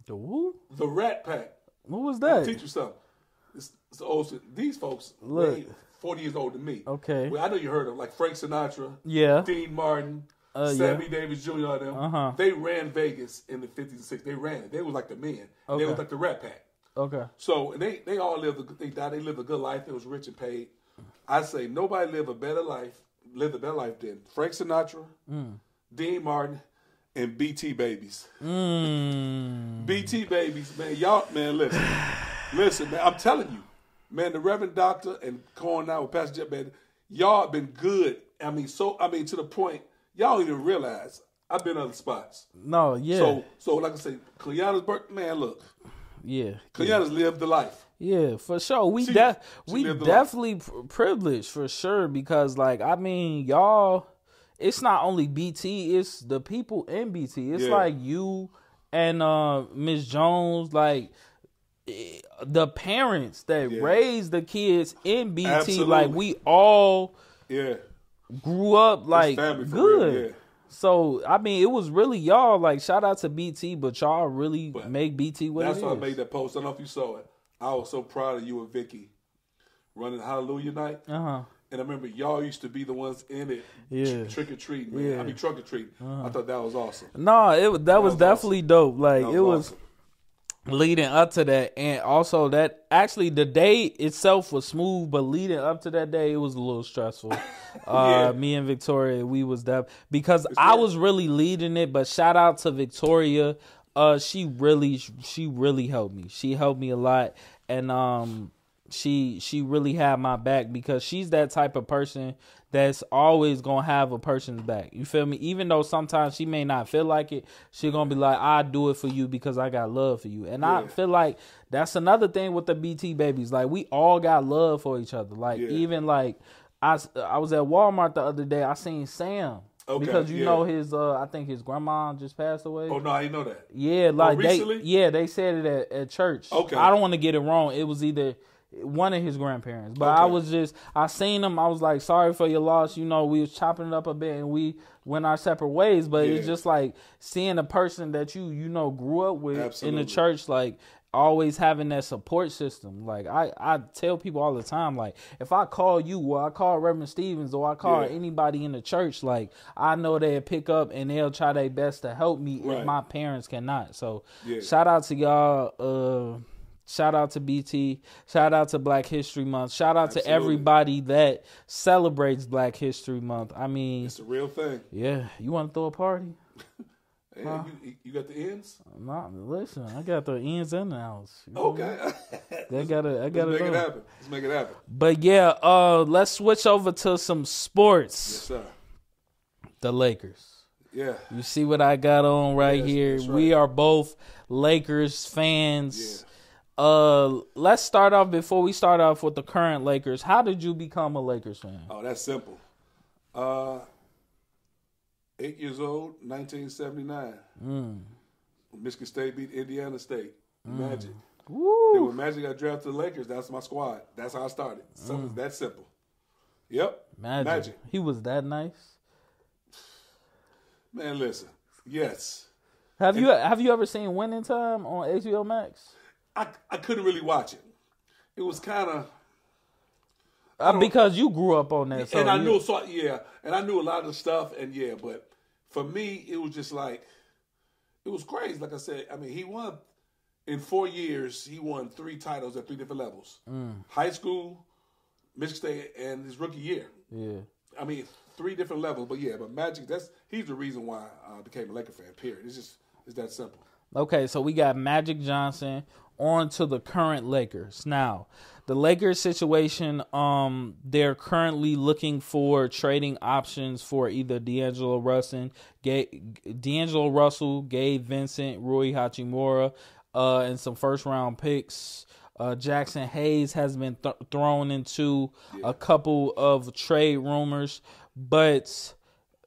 The who? The Rat Pack. What was I'll that? teach you something. It's, it's old. These folks, Look. they 40 years older than me. Okay. Well, I know you heard of like Frank Sinatra, Yeah. Dean Martin, Uh, yeah. Sammy Davis Jr. them, Uh-huh. they ran Vegas in the 50s and 60s. They ran it. They was like the men. They Okay. was like the Rat Pack. Okay. So they they all lived a, they died. They lived a good life. It was rich and paid. I say nobody lived a better life, lived a better life than Frank Sinatra, Mm. Dean Martin, and BT Babies. Mm. BT Babies, man, y'all, man, listen, (sighs) listen, man. I'm telling you, man. The Reverend Doctor and Corn now with Pastor Jet, man, y'all been good. I mean, so I mean to the point y'all don't even realize I've been other spots. No, yeah, So so like I say, Cleanna's birth, man. Look, yeah, Cleanna's lived the life. yeah, for sure. We She- de- she we definitely pr- privileged for sure because, like, I mean, y'all, it's not only BT, it's the people in BT. It's Yeah. like you and uh Miss Jones, like eh, the parents that Yeah. raised the kids in BT. Absolutely. Like we all Yeah. Grew up like good. real, yeah. So I mean, it was really y'all. Like shout out to BT, but y'all really make BT what That's why I made that post. I don't know if you saw it. I was so proud of you and Vicky running Hallelujah Night. Uh huh. And I remember y'all used to be the ones in it, Yeah. trick or treat, man. Yeah. Uh-huh. I mean, trunk or treat. I thought that was awesome. No, it that, was, was definitely dope. Like That it was awesome. Leading up to that, and also that actually the day itself was smooth, but leading up to that day, it was a little stressful. (laughs) Yeah. uh, me and Victoria, we was that because I was really leading it. But shout out to Victoria. Uh, she really, she really helped me. She helped me a lot, and um, she she really had my back because she's that type of person that's always gonna have a person's back. You feel me? Even though sometimes she may not feel like it, she gonna be like, "I do it for you because I got love for you." And I feel like that's another thing with the BT babies. Like we all got love for each other. Like Yeah. even like I I was at Walmart the other day. I seen Sam. Okay, because you yeah. know his uh I think his grandma just passed away. Oh no, I didn't know that. Yeah, like they recently? yeah, they said it at, at church. Okay. I don't want to get it wrong. It was either one of his grandparents. But I was just I seen him, I was like, sorry for your loss. You know, we was chopping it up a bit and we went our separate ways. But it's Yeah. just like seeing a person that you, you know, grew up with in the church, like always having that support system. Like I, I tell people all the time, like if I call you or I call Reverend Stevens or I call Yeah. anybody in the church, like I know they'll pick up and they'll try their best to help me Right. if my parents cannot. So Yeah. shout out to y'all. Uh, shout out to BT. Shout out to Black History Month. Shout out to everybody that celebrates Black History Month. I mean, It's a real thing. yeah, you want to throw a party? (laughs) Hey, you, you got the ends? Nah, listen, I got the ends and the outs. Okay. (laughs) They got it. I Let's make it. it happen. Let's make it happen. But yeah, uh, let's switch over to some sports. Yes, sir. The Lakers. Yeah. You see what I got on right Yes, here. that's We are both Lakers fans. Uh, let's start off before we start off with the current Lakers. How did you become a Lakers fan? Oh, that's simple. Uh, eight years old, 1979. Mm. Michigan State beat Indiana State. Magic. Then Woo! when Magic got drafted to the Lakers, that's my squad. That's how I started. Something that simple. Yep. Magic. Magic. He was that nice. Man, listen. Yes. Have you have you ever seen Winning Time on HBO Max? I, I couldn't really watch it. It was kind of, Uh, because you grew up on that, so and I you- knew, so yeah, and I knew a lot of stuff, and yeah, but for me, it was just like, it was crazy. Like I said, I mean, he won in four years. He won three titles at three different levels: Mm. high school, Michigan State, and his rookie year. Yeah. I mean, three different levels. But yeah, but Magic. That's he's the reason why I became a Laker fan. Period. It's just it's that simple. Okay, so we got Magic Johnson on to the current Lakers. Now, the Lakers situation, um, they're currently looking for trading options for either D'Angelo Russell, Ga- D'Angelo Russell, Gabe Vincent, Rui Hachimura, uh, and some first round picks. Uh, Jaxson Hayes has been th- thrown into a couple of trade rumors, but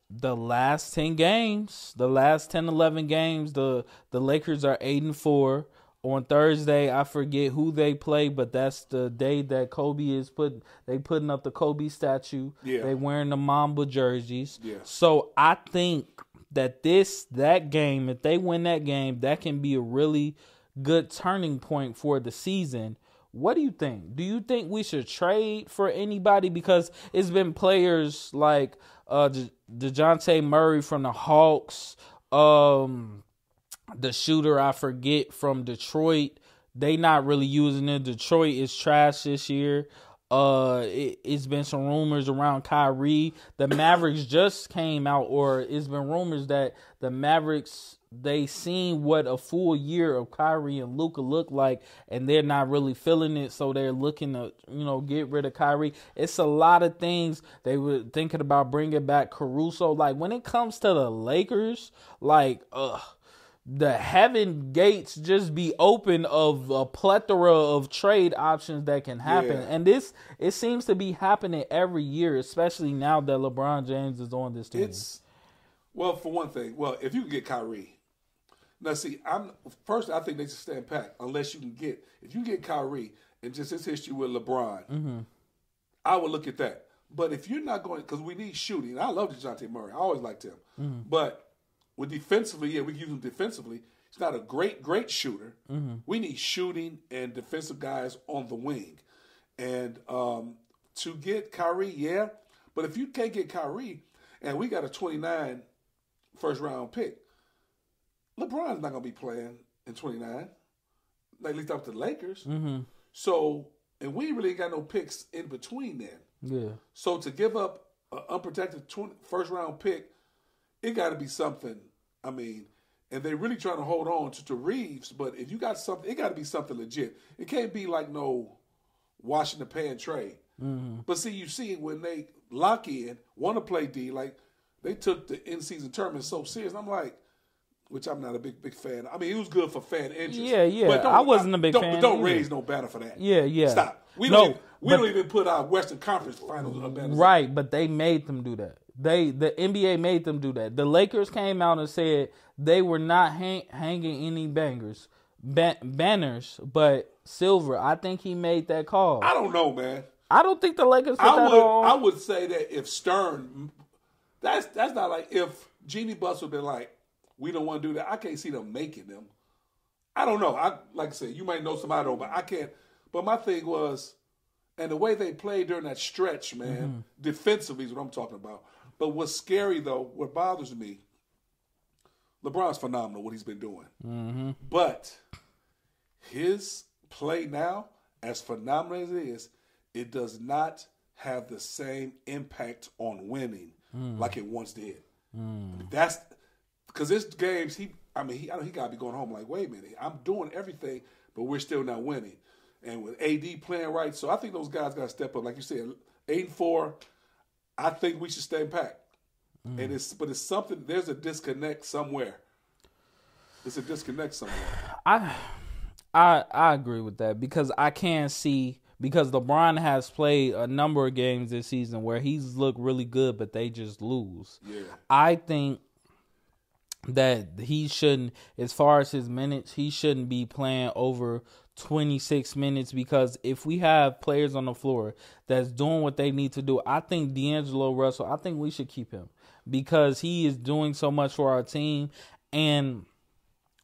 the last 10 games, the last 10 11 games, the the Lakers are 8 and 4. On Thursday, I forget who they play, but that's the day that Kobe is put they putting up the Kobe statue. Yeah. They wearing the Mamba jerseys. Yeah. So I think that this that game, if they win that game, that can be a really good turning point for the season What do you think? Do you think we should trade for anybody? Because it's been players like uh De- Dejounte Murray from the Hawks, um the shooter I forget from Detroit. They not really using it. Detroit is trash this year. Uh, it, has been some rumors around Kyrie. The Mavericks just came out, or it's been rumors that the Mavericks they seen what a full year of Kyrie and Luka look like, and they're not really feeling it, so they're looking to you know get rid of Kyrie. It's a lot of things they were thinking about bringing back Caruso. Like when it comes to the Lakers, like ugh the heaven gates just be open of a plethora of trade options that can happen. Yeah. And this it seems to be happening every year, especially now that LeBron James is on this team. It's well, for one thing, well, if you can get Kyrie. Now see, I'm first I think they should stand pat unless you can get if you get Kyrie and just his history with LeBron, mm-hmm. I would look at that. But if you're not going because we need shooting, I love Dejounte Murray. I always liked him. Mm-hmm. But with defensively, yeah, we can use him defensively. He's not a great, great shooter. Mm-hmm. We need shooting and defensive guys on the wing. And um, to get Kyrie, yeah. But if you can't get Kyrie, and we got a 29 first round pick, LeBron's not going to be playing in 29, like at least up to the Lakers. Mm-hmm. So, and we really got no picks in between then. Yeah. So to give up an unprotected 20, first round pick it got to be something. I mean, and they really trying to hold on to, to Reaves, but if you got something, it got to be something legit. It can't be like no washing the pan trade. Mm-hmm. But see, you see when they lock in, want to play D, like they took the in season tournament so serious. I'm like, which I'm not a big big fan. I mean, it was good for fan interest. Yeah, yeah. But I wasn't a big don't, fan. Don't either. raise no banner for that. Yeah, yeah. Stop. We no, don't. Even, we but, don't even put our Western Conference Finals banners. Right, but they made them do that. They the NBA made them do that. The Lakers came out and said they were not hang, hanging any bangers, ba- banners, but Silver. I think he made that call. I don't know, man. I don't think the Lakers. I would. On. I would say that if Stern, that's that's not like if Jeanie Buss would be like, we don't want to do that. I can't see them making them. I don't know. I like I said, you might know somebody, but I can't. But my thing was, and the way they played during that stretch, man, mm-hmm. defensively is what I'm talking about. But what's scary though, what bothers me, LeBron's phenomenal what he's been doing. Mm-hmm. But his play now, as phenomenal as it is, it does not have the same impact on winning mm. like it once did. Mm. That's because this games he. I mean, he, I know he got to be going home like, wait a minute, I'm doing everything, but we're still not winning. And with AD playing right, so I think those guys got to step up. Like you said, eight and four, I think we should stay packed. Mm. And it's but it's something. There's a disconnect somewhere. It's a disconnect somewhere. I I I agree with that because I can see because LeBron has played a number of games this season where he's looked really good, but they just lose. Yeah. I think that he shouldn't, as far as his minutes, he shouldn't be playing over 26 minutes because if we have players on the floor that's doing what they need to do, I think D'Angelo Russell, I think we should keep him because he is doing so much for our team. And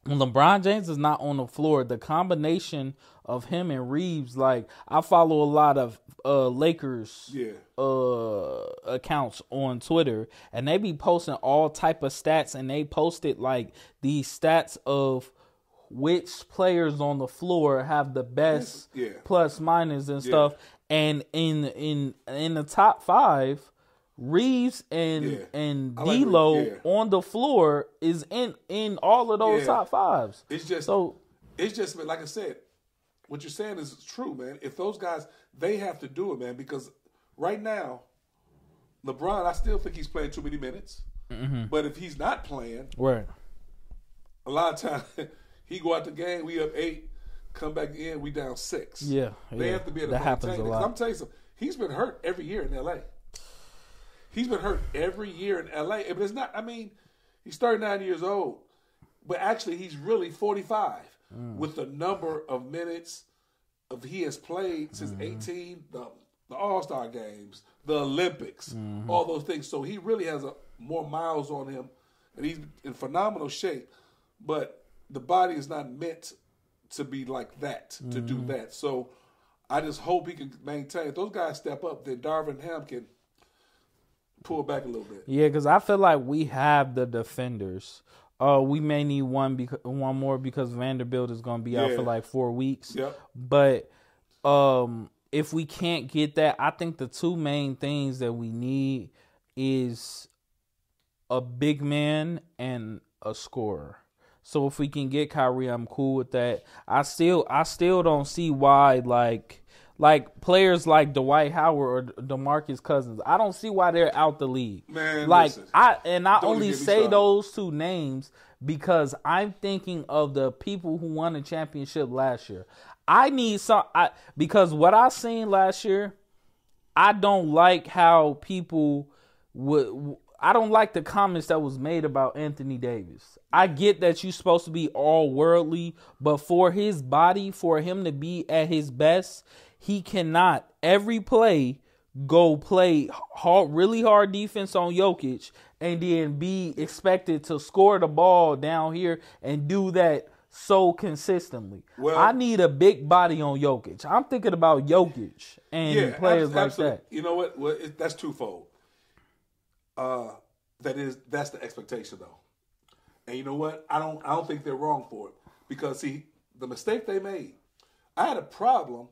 when LeBron James is not on the floor, the combination of him and Reaves, like I follow a lot of uh Lakers yeah. uh accounts on Twitter and they be posting all type of stats and they posted like these stats of which players on the floor have the best yeah. plus minus and stuff. And in in in the top five, Reaves and yeah. and D'Lo like yeah. on the floor is in in all of those yeah. top fives. It's just so it's just like I said, what you're saying is true, man. If those guys they have to do it, man, because right now, LeBron, I still think he's playing too many minutes. Mm-hmm. But if he's not playing, right, a lot of times (laughs) He go out the game, we up eight, come back in, we down six. Yeah, they yeah. have to be able to that happens a lot. I'm telling you something. He's been hurt every year in L.A. He's been hurt every year in L.A. But it's not. I mean, he's 39 years old, but actually he's really 45 mm. with the number of minutes of he has played since mm-hmm. 18. The the All Star games, the Olympics, mm-hmm. all those things. So he really has a, more miles on him, and he's in phenomenal shape. But the body is not meant to be like that to mm-hmm. do that. So I just hope he can maintain. If those guys step up, then Darvin Ham can pull back a little bit. Yeah, because I feel like we have the defenders. Uh, we may need one because one more because Vanderbilt is going to be out for like four weeks. Yep. But um, if we can't get that, I think the two main things that we need is a big man and a scorer. So if we can get Kyrie, I'm cool with that. I still I still don't see why like like players like Dwight Howard or DeMarcus Cousins. I don't see why they're out the league. Man, like listen. I and I only say those two names because I'm thinking of the people who won the championship last year. I need some I because what I seen last year, I don't like how people would. I don't like the comments that was made about Anthony Davis. I get that you're supposed to be all worldly, but for his body, for him to be at his best, he cannot every play go play hard, really hard defense on Jokic and then be expected to score the ball down here and do that so consistently. Well- I need a big body on Jokic. I'm thinking about Jokic and Yeah, players abs- like that. You know what? Well, it, that's twofold. Uh, that is that's the expectation though, and you know what? I don't I don't think they're wrong for it because see the mistake they made. I had a problem.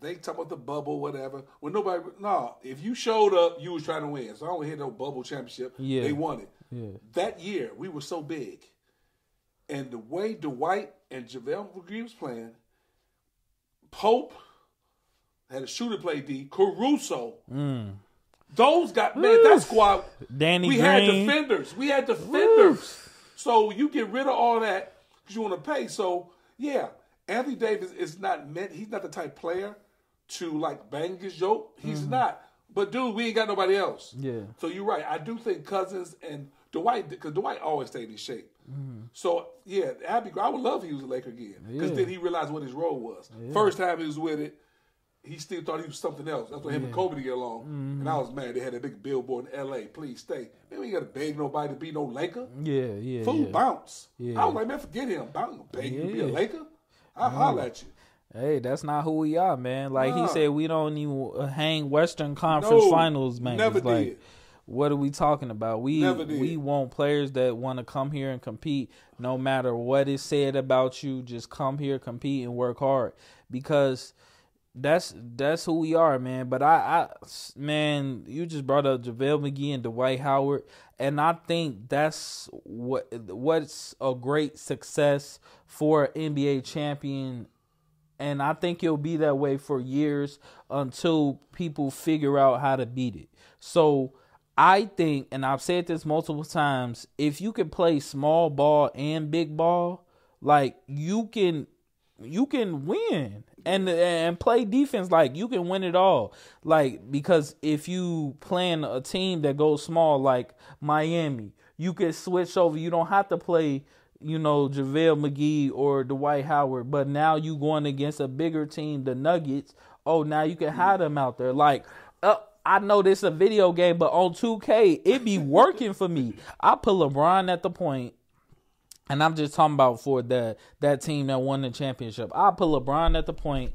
They talk about the bubble, whatever. When nobody, no, if you showed up, you was trying to win. So I don't hear no bubble championship. Yeah. They won it. Yeah. That year, we were so big. And the way Dwight and JaVale McGee was playing, Pope had a shooter play D, Caruso. Those got man, that squad. Danny we had defenders. We had defenders. So you get rid of all that because you want to pay. So yeah, Anthony Davis is not meant. He's not the type player to like bang his yoke. He's not. But dude, we ain't got nobody else. Yeah. So you're right. I do think Cousins and Dwight, because Dwight always stayed in shape. So yeah, Abby, I would love if he was a Laker again because Yeah. then he realized what his role was. First time he was with it, he still thought he was something else. That's why him and Kobe to get along. And I was mad they had a big billboard in L.A. Please stay. Man, we ain't got to beg nobody to be no Laker. Yeah, yeah, Fool yeah. bounce. Yeah. I was like, man, forget him. Bounce, beg you to be a Laker. I'll holler at you. Hey, that's not who we are, man. Like Nah. he said, we don't even uh, hang Western Conference No, Finals, man. never It's like, did. what are we talking about? We we want players that want to come here and compete, no matter what is said about you. Just come here, compete, and work hard because that's that's who we are, man. But I, I man, you just brought up JaVale McGee and Dwight Howard, and I think that's what what's a great success for an NBA champion and I think it'll be that way for years until people figure out how to beat it. So I think, and I've said this multiple times, if you can play small ball and big ball, like you can, you can win and and play defense like you can win it all. Like because if you plan a team that goes small like Miami, you can switch over. You don't have to play you know, JaVale McGee or Dwight Howard, but now you going against a bigger team, the Nuggets. Oh, now you can have them out there. Like, uh, I know this is a video game, but on 2K, it be working for me. I put LeBron at the point, and I'm just talking about for the that team that won the championship. I put LeBron at the point.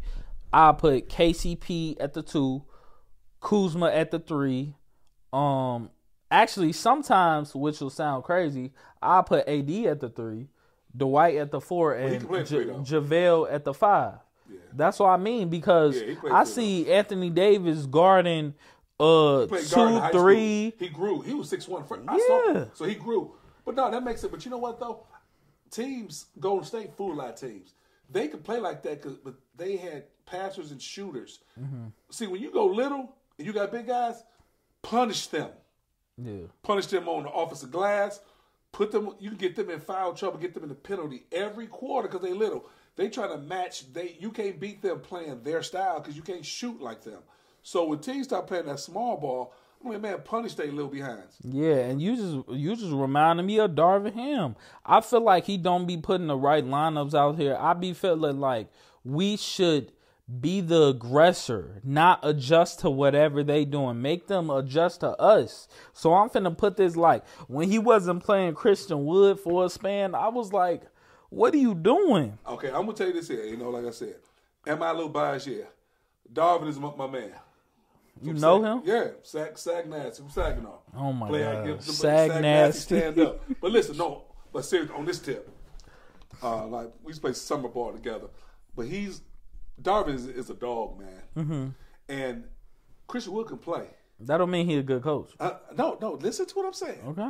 I put KCP at the two, Kuzma at the three. Um, actually, sometimes, which will sound crazy, I put AD at the three, Dwight at the four, and can play three, Ja- JaVale at the five. That's what I mean because Yeah, I see Anthony Davis guarding uh played guard in two, three. School. He grew. He was six one. Yeah. So he grew. But no, that makes it. But you know what though? Teams, Golden State fool a lot of teams. They could play like that, 'cause- but they had passers and shooters. Mm-hmm. See, when you go little and you got big guys, punish them. Yeah. Punish them on the offensive glass. Put them. You can get them in foul trouble. Get them in the penalty every quarter because they little. They try to match. They you can't beat them playing their style because you can't shoot like them. So when teams start playing that small ball, I mean, man, punish they little behinds. Yeah, and you just you just reminded me of Darvin Ham. I feel like he don't be putting the right lineups out here. I be feeling like we should be the aggressor, not adjust to whatever they doing. Make them adjust to us. So I'm finna put this like when he wasn't playing Christian Wood for a span, I was like, "What are you doing?" Okay, I'm gonna tell you this here. You know, like I said, am I a little biased? Yeah, Darvin is my, my man. You From know Sag- him? Yeah, Sag, Sag Nasty from Saginaw. Oh my Play, god, Sag nasty. stand up. But listen, no, but seriously, on this tip, uh, like we used to play summer ball together. But he's Darvin is, is a dog, man. Mm-hmm. And Christian Wood can play. That don't mean he's a good coach. Uh, no, no, listen to what I'm saying. Okay.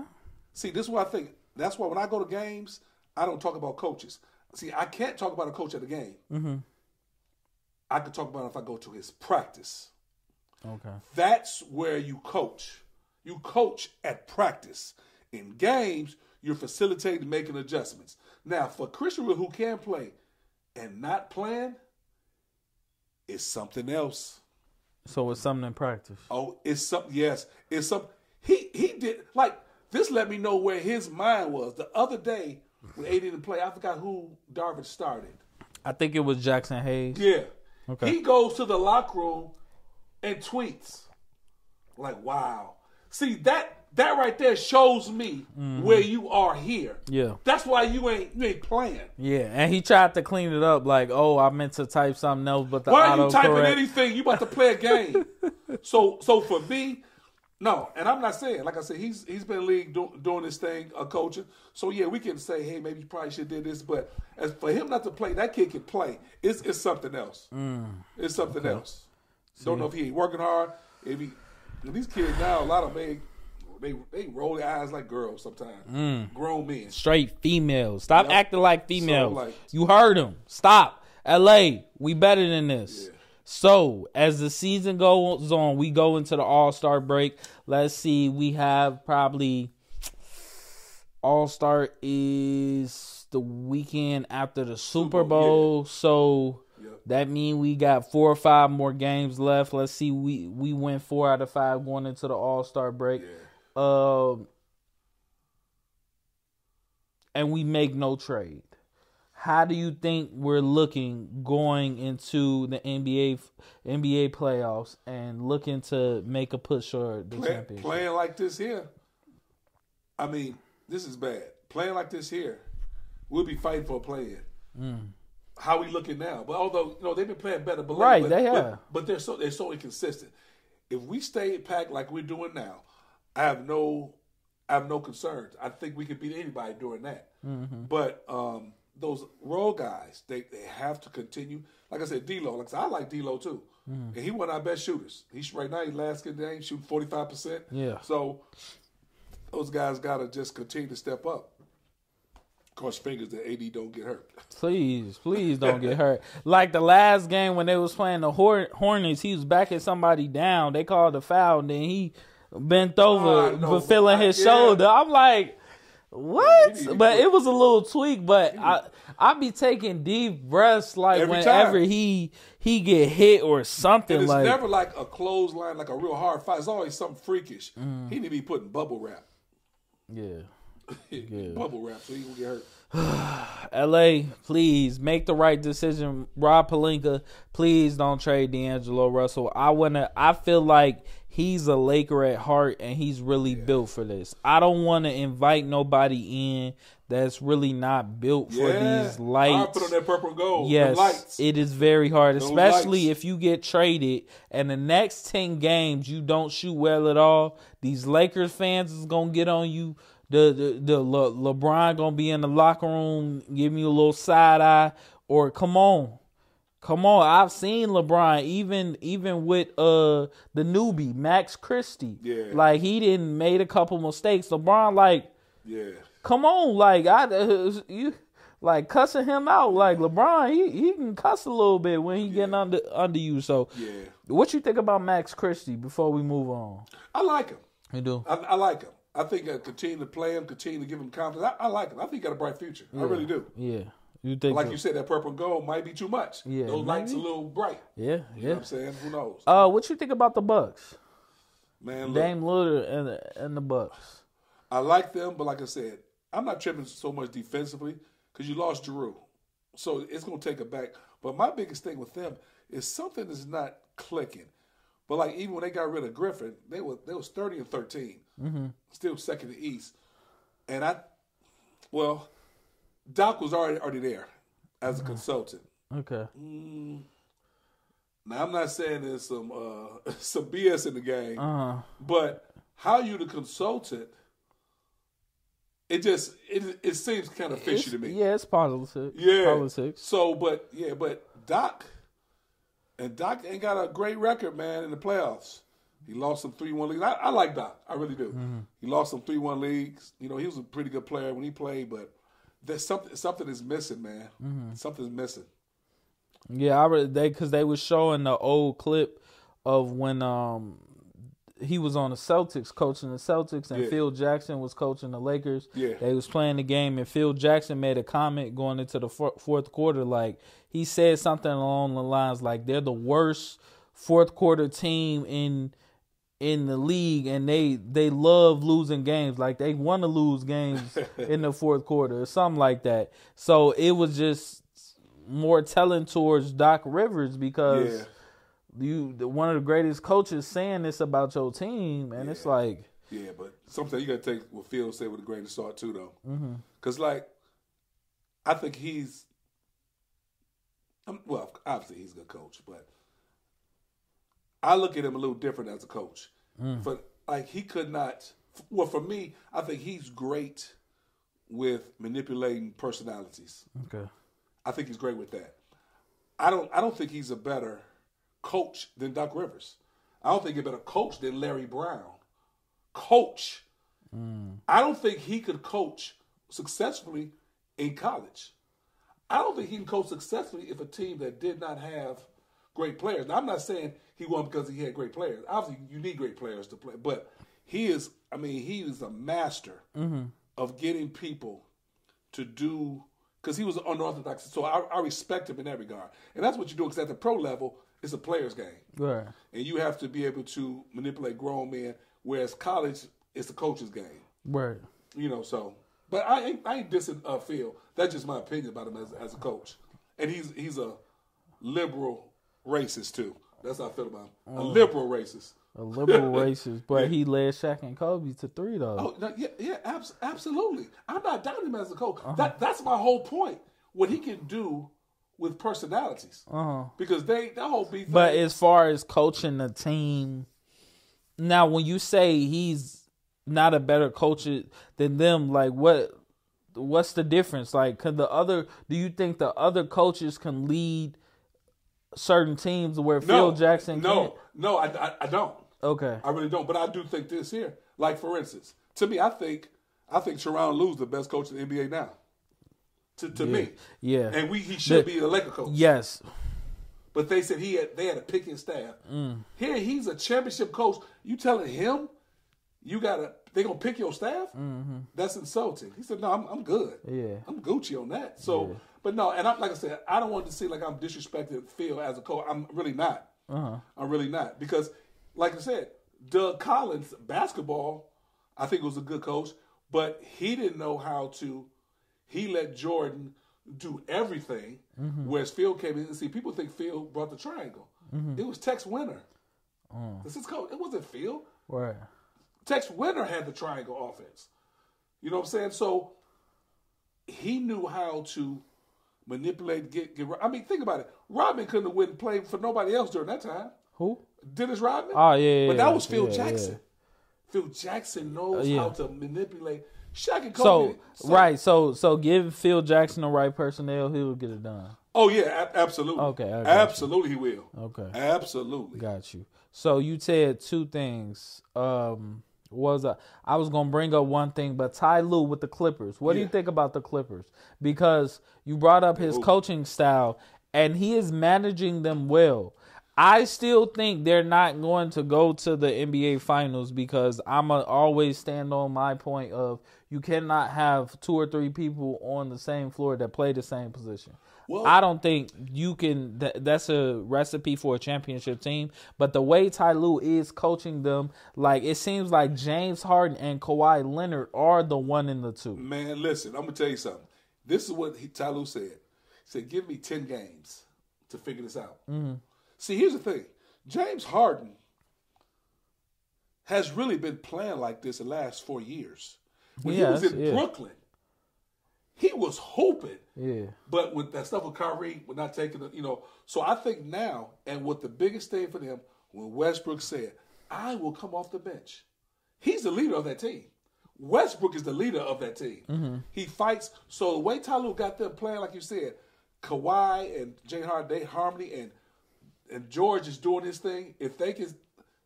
See, this is what I think. That's why when I go to games, I don't talk about coaches. See, I can't talk about a coach at a game. Mm-hmm. I can talk about if I go to his practice. Okay. That's where you coach. You coach at practice. In games, you're facilitating making adjustments. Now, for Christian who can play and not playing, it's something else. So it's something in practice. Oh, it's something. Yes, it's some. He he did like this. Let me know where his mind was the other day when AD didn't play. I forgot who Darvin started. I think it was Jaxson Hayes. Yeah, Okay. he goes to the locker room and tweets like, "Wow." See that that right there shows me where you are here. Mm-hmm. Yeah. that's why you ain't you ain't playing. Yeah, and he tried to clean it up like, oh, I meant to type something else, but the Why are you typing correct. anything? You about to play a (laughs) game. so so for me, no, and I'm not saying like I said, he's he's been league do, doing this thing, uh, coaching. So yeah, we can say, hey, maybe you probably should did this, but as for him not to play, that kid can play. It's it's something else. Mm. It's something else. Don't know if he ain't working hard. If he these kids now, a lot of them they they roll their eyes like girls sometimes. Mm. Grown men. Straight females. Stop Yep. acting like females. like- you heard them. Stop. LA, we better than this. So, as the season goes on, we go into the All Star break. Let's see, we have probably All Star is the weekend after the Super Bowl. So, Yep. that mean we got four or five more games left. Let's see, we we win four out of five going into the All Star break. Um, and we make no trade. How do you think we're looking going into the NBA NBA playoffs and looking to make a push for the Play, championship? playing like this here, I mean, this is bad. Playing like this here, we'll be fighting for a play in. How we looking now? But although you know they've been playing better, but Right, but, they have. But they're so they're so inconsistent. If we stay packed like we're doing now, I have no I have no concerns. I think we could beat anybody doing that. Mm-hmm. But um, those role guys, they, they have to continue. Like I said, D'Lo. Like I, said, I like D'Lo too, Mm. and he one of our best shooters. He's right now. He's last game, shooting forty five percent. Yeah. So those guys got to just continue to step up. Cross fingers that AD don't get hurt. Please, please don't get hurt. (laughs) Like the last game when they was playing the Hor- Hornets, he was backing somebody down. They called a foul, and then he bent Oh, over, I know. fulfilling his Yeah. shoulder. I'm like, what? but it was a little tweak. But I, I be taking deep breaths like Every whenever time. he he get hit or something. It's like never like a clothesline, like a real hard fight. It's always something freakish. Mm. He need to be putting bubble wrap. yeah. (laughs) bubble wrap so he can get hurt. (sighs) LA, please make the right decision. Rob Pelinka, please don't trade D'Angelo Russell. I wanna I feel like he's a Laker at heart and he's really built for this. I don't wanna invite nobody in that's really not built for Yeah. these I lights. put on that purple gold. Yes, it is very hard, Those especially lights. if you get traded and the next 10 games you don't shoot well at all. These Lakers fans is going to get on you. The the, the Le, LeBron going to be in the locker room giving you a little side eye or come on. Come on, I've seen LeBron even even with uh the newbie Max Christie. Yeah. Like he didn't made a couple mistakes. LeBron like yeah. come on, like I uh, (laughs) you like cussing him out like LeBron, he he can cuss a little bit when he getting under under you. So, Yeah. what you think about Max Christie before we move on? I like him. You do? I, I like him. I think I continue to play him, continue to give him confidence. I, I like him. I think he got a bright future. I really do. Yeah, you think? Like so? you said, that purple and gold might be too much. Yeah, Those lights a little bright. yeah, You know yeah. what I'm saying? Who knows? Uh, what you think about the Bucks? Man, look, Dame Lillard and the, and the Bucks. I like them, but like I said, I'm not tripping so much defensively because you lost Jrue. So it's going to take it back. But my biggest thing with them is something is not clicking. But like even when they got rid of Griffin, they were they was 30 and 13, still second to East. And I, well, Doc was already already there as a consultant. Okay. Now I'm not saying there's some uh, (laughs) some BS in the game, Uh, but how you the consultant? It just it it seems kind of fishy it's- to me. Yeah, it's politics. Yeah. Politics. So, but yeah, but Doc and Doc ain't got a great record, man, in the playoffs. He lost some three one leagues. I, I like Doc, I really do. Mm-hmm. He lost some three one leagues. You know, he was a pretty good player when he played, but there's something something is missing, man. Mm-hmm. Something's missing. Yeah, I re- they because they were showing the old clip of when um he was on the Celtics coaching the Celtics and Yeah. Phil Jackson was coaching the Lakers. Yeah. they was playing the game and Phil Jackson made a comment going into the four- fourth quarter like he said something along the lines like they're the worst fourth quarter team in in the league and they they love losing games like they want to lose games (laughs) in the fourth quarter or something like that so it was just more telling towards Doc Rivers because Yeah. You the- one of the greatest coaches saying this about your team and it's like Yeah, but sometimes you got to take what Phil said with a grain of salt too, though. Mm-hmm. Because like, I think he's, um, well, obviously he's a good coach, but I look at him a little different as a coach. Mm. For like, he could not. Well, for me, I think he's great with manipulating personalities. okay I think he's great with that. I don't. I don't think he's a better coach than Doc Rivers. I don't think he's a better coach than Larry Brown. Coach. Mm. I don't think he could coach successfully in college. I don't think he can coach successfully if a team that did not have great players. Now, I'm not saying he won because he had great players. Obviously, you need great players to play, but he is. I mean, he is a master mm-hmm. of getting people to do because he was unorthodox. So I, I respect him in that regard, and that's what you do. Because at the pro level, it's a player's game, right and you have to be able to manipulate grown men. Whereas college, it's a coach's game. right You know, so. But I ain't, I ain't dissing uh, Phil. That's just my opinion about him as, as a coach, and he's he's a liberal racist too. That's how I feel about him. A liberal racist. a liberal (laughs) racist but he led Shaq and Kobe to three though Oh no, yeah, yeah, abs- absolutely. I'm not doubting him as a coach. That that's my whole point. What he can do with personalities, uh-huh because they that whole beef. But as far as coaching the team, now when you say he's not a better coach than them, like what what's the difference? Like, could the other? Do you think the other coaches can lead certain teams where Phil Jackson No, can't? no, I, I, I don't. Okay, I really don't. But I do think this here. Like for instance, to me, I think I think Tyronn Lue's the best coach in the NBA now. To to me, yeah, and we he should The- be the Laker coach. yes, But they said he had they had a picking staff. Mm. Here he's a championship coach. You telling him you gotta they gonna pick your staff? Mm-hmm. That's insulting. He said, "No, I'm I'm good. Yeah. I'm Gucci on that." So, but no, and I'm like I said, I don't want to see like I'm disrespecting Phil as a coach. I'm really not. Uh-huh. I'm really not because, like I said, Doug Collins basketball, I think was a good coach, but he didn't know how to. He let Jordan do everything, Mm-hmm. whereas Phil came in and see people think Phil brought the triangle. Mm-hmm. It was Tex Winter. Oh. This is coach. It wasn't Phil. right, Tex Winter had the triangle offense. You know what I'm saying? So he knew how to manipulate, get, get. I mean, think about it. Rodman couldn't have went and played for nobody else during that time. who? Dennis Rodman. Oh yeah, but yeah, that was Phil yeah, Jackson. yeah. Phil Jackson knows yeah. how to manipulate. Shaq So, Kobe. right, so so give Phil Jackson the right personnel, he'll get it done. Oh yeah, a- absolutely. Okay, got you. absolutely he will. Okay. Absolutely. Got you. So you said two things. Um, was I, I was gonna bring up one thing, but Ty Lue with the Clippers. What do you think about the Clippers? Because you brought up his coaching style, and he is managing them well. I still think they're not going to go to the NBA Finals because I'm a, always stand on my point of you cannot have two or three people on the same floor that play the same position. Well- I don't think you can. Th- that's a recipe for a championship team. But the way Ty Lue is coaching them, like it seems like James Harden and Kawhi Leonard are the one and the two. Man, listen, I'm gonna tell you something. This is what he, Ty Lue said. He said, "Give me ten games to figure this out." Mm-hmm. See, here's the thing: James Harden has really been playing like this the last four years. When he was in yeah. Brooklyn, he was hoping. Yeah. But with that stuff with Kyrie, we're not taking it, you know. So I think now, and what the biggest thing for them, when Westbrook said, I will come off the bench, he's the leader of that team. Westbrook is the leader of that team. Mm-hmm. He fights. So the way Ty Lue got them playing, like you said, Kawhi and Jay Hard, they harmony, and and George is doing his thing. If they can,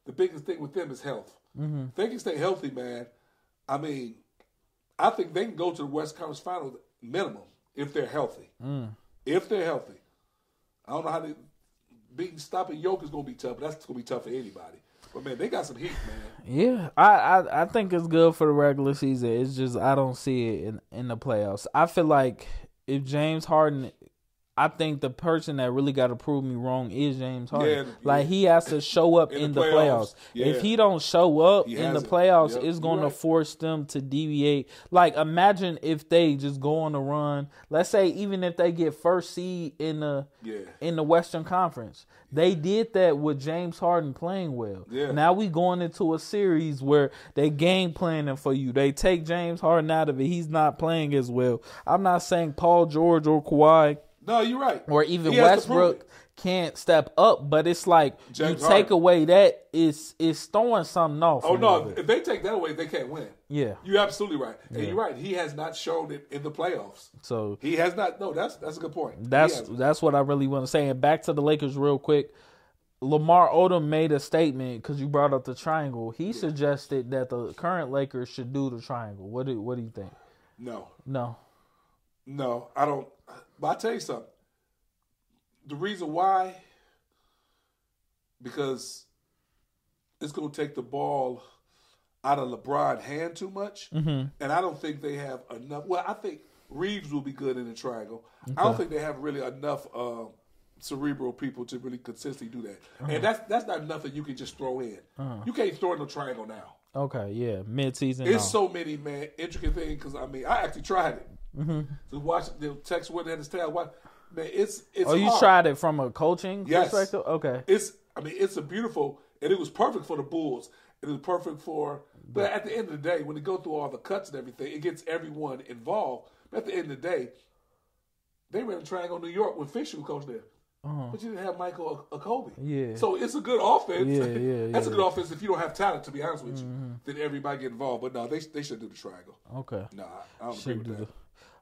the biggest thing with them is health. Mm-hmm. If they can stay healthy, man, I mean, I think they can go to the West Conference Finals minimum if they're healthy. Mm. If they're healthy, I don't know how they beating stopping Yoke is going to be tough, but that's going to be tough for anybody. But man, they got some heat, man. Yeah, I, I I think it's good for the regular season. It's just I don't see it in in the playoffs. I feel like if James Harden, I think the person that really got to prove me wrong is James Harden. Yeah, like yeah. he has to show up in, In the playoffs. playoffs, yeah. If he don't show up He in the playoffs, Yep, it's going to force them to deviate. Like imagine if they just go on a run. Let's say even if they get first seed in the in the Western Conference. They did that with James Harden playing well. Now we going into a series where they game planning for you. They take James Harden out of it. He's not playing as well. I'm not saying Paul George or Kawhi No, you're right. or even He has to prove Westbrook can't step up, but it's like James you take Harden. away that it's it's throwing something off. Oh no! If they take that away, they can't win. Yeah. You're absolutely right, and Yeah. you're right. He has not shown it in the playoffs. So He has not. No, that's that's a good point. That's that's what I really want to say. And back to the Lakers real quick. Lamar Odom made a statement because you brought up the triangle. He suggested that the current Lakers should do the triangle. What do What do you think? no, No. No. I don't. But I tell you something. The reason why, because it's going to take the ball out of LeBron's hand too much, Mm-hmm. and I don't think they have enough. Well, I think Reaves will be good in the triangle. I don't think they have really enough uh, cerebral people to really consistently do that, Uh-huh. and that's that's not nothing you can just throw in. You can't throw in the triangle now. Okay. Yeah. Mid season. It's so many man intricate things because I mean I actually tried it Mm-hmm. to watch the text had to tell what man it's it's Oh, you hard. tried it from a coaching Yes. perspective. Okay. it's I mean it's a beautiful and it was perfect for the Bulls it was perfect for but at the end of the day when they go through all the cuts and everything it gets everyone involved but at the end of the day they ran a triangle in New York when Fisher was coach there. But you didn't have Michael or Kobe. Uh-huh. Yeah. So it's a good offense. Yeah, (laughs) yeah, That's a good offense if you don't have talent, to be honest with you. Then everybody get involved. But no, they they should do the triangle. Okay. No, I, I don't Should agree do with that. the-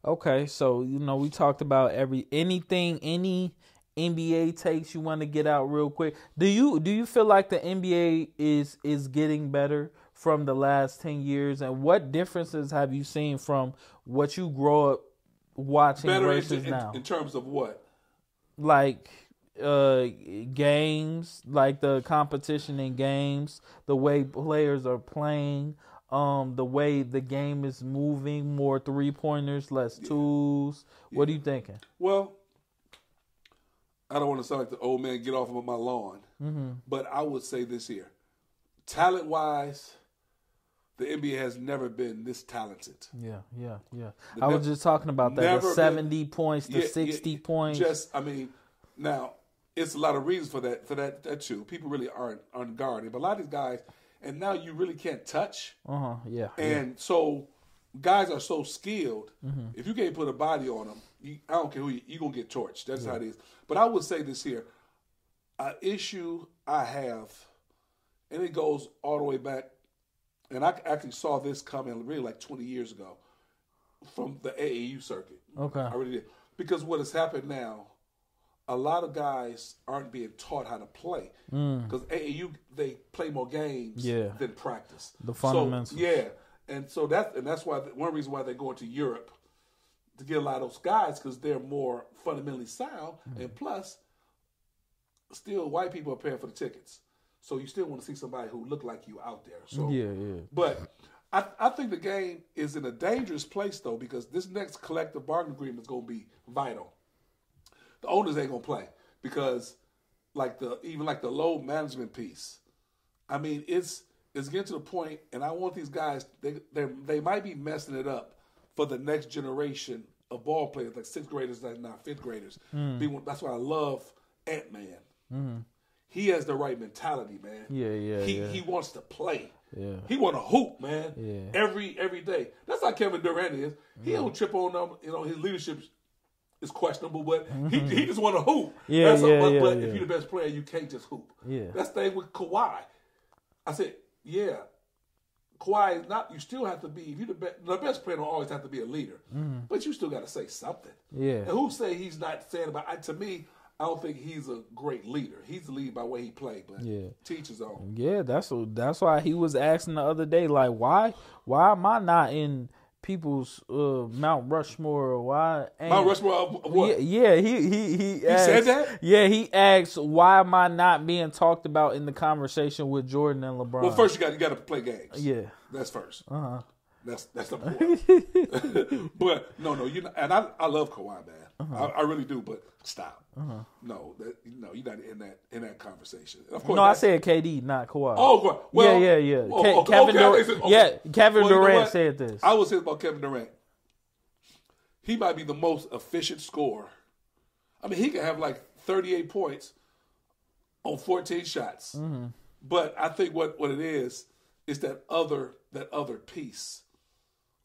Okay, so you know we talked about every anything any NBA takes you want to get out real quick. Do you do you feel like the NBA is is getting better from the last 10 years and what differences have you seen from what you grow up watching Better in, versus in, now? in terms of what? like uh games, like the competition in games, the way players are playing, um, the way the game is moving, more three pointers, less twos. What are you thinking? Well, I don't want to sound like the old man get off of my lawn, Mm-hmm. but I would say this here: talent wise, the NBA has never been this talented. Yeah, yeah, yeah. The I was just talking about that. The been- seventy points, the Yeah, sixty yeah, points. Just, I mean, now it's a lot of reasons for that. For that, that too. People really aren't guarding, but a lot of these guys, and now you really can't touch. uh huh. Yeah. yeah. And so guys are so skilled. Mm-hmm. If you can't put a body on them, you, I don't care who you, you're gonna get torched. That's how it is. But I would say this here: an issue I have, and it goes all the way back. And I actually saw this coming really like 20 years ago from the AAU circuit. Okay. I really did because what has happened now. A lot of guys aren't being taught how to play because AAU they play more games Mm. Yeah. than practice. The So, fundamentals. yeah, and so that's and that's why one reason why they're going to Europe to get a lot of those guys because they're more fundamentally sound, Mm-hmm. and plus, still white people are paying for the tickets, so you still want to see somebody who look like you out there. So Yeah, yeah. but I, I think the game is in a dangerous place though because this next collective bargaining agreement is going to be vital. The owners ain't to play because like the even like the low management piece. I mean, it's it's getting to the point, and I want these guys. They they they might be messing it up for the next generation of ball players, like sixth graders, like not fifth graders. Hmm. Be- That's why I love Ant Man. He has the right mentality, man. Yeah, yeah, He yeah. he wants to play. Yeah. He want to hoop, man. Yeah. Every every day. That's how Kevin Durant is. He don't trip on them. You know, his leadership is questionable, but he, he just want to hoop. Mm-hmm. Yeah, That's yeah, but, yeah, but yeah. if you're the best player, you can't just hoop. Yeah. That's the thing with Kawhi. I said, yeah. Kawhi is not. You still have to be. If you the best, the best player don't always have to be a leader, but you still got to say something. Mm-hmm. Yeah. And who say he's not saying about? I- To me, I don't think he's a great leader. He's a lead by way he played, but Yeah. teaches on. Yeah, that's that's why he was asking the other day, like, why why am I not in people's uh, Mount Rushmore? Or why? ain't- Mount Rushmore, what? Yeah, yeah, he he he. said that? Yeah, he asked, why am I not being talked about in the conversation with Jordan and LeBron? Well, first you got you got to play games. yeah, That's first. uh huh, That's that's the (laughs) one. (laughs) but no, no, you know, and I I love Kawhi, man. Uh-huh. I, I really do. But stop. No, that no, you're not in that in that conversation. Of course, no, I said KD, not Kawhi. Oh, well, yeah, yeah, yeah. oh, Ke- okay, Kevin okay, Durant, so- yeah. Kevin Well, you know Durant said this. I was saying about Kevin Durant. He might be the most efficient scorer. I mean, he can have like 38 points on 14 shots. Mm-hmm. But I think what, what it is is that other that other piece,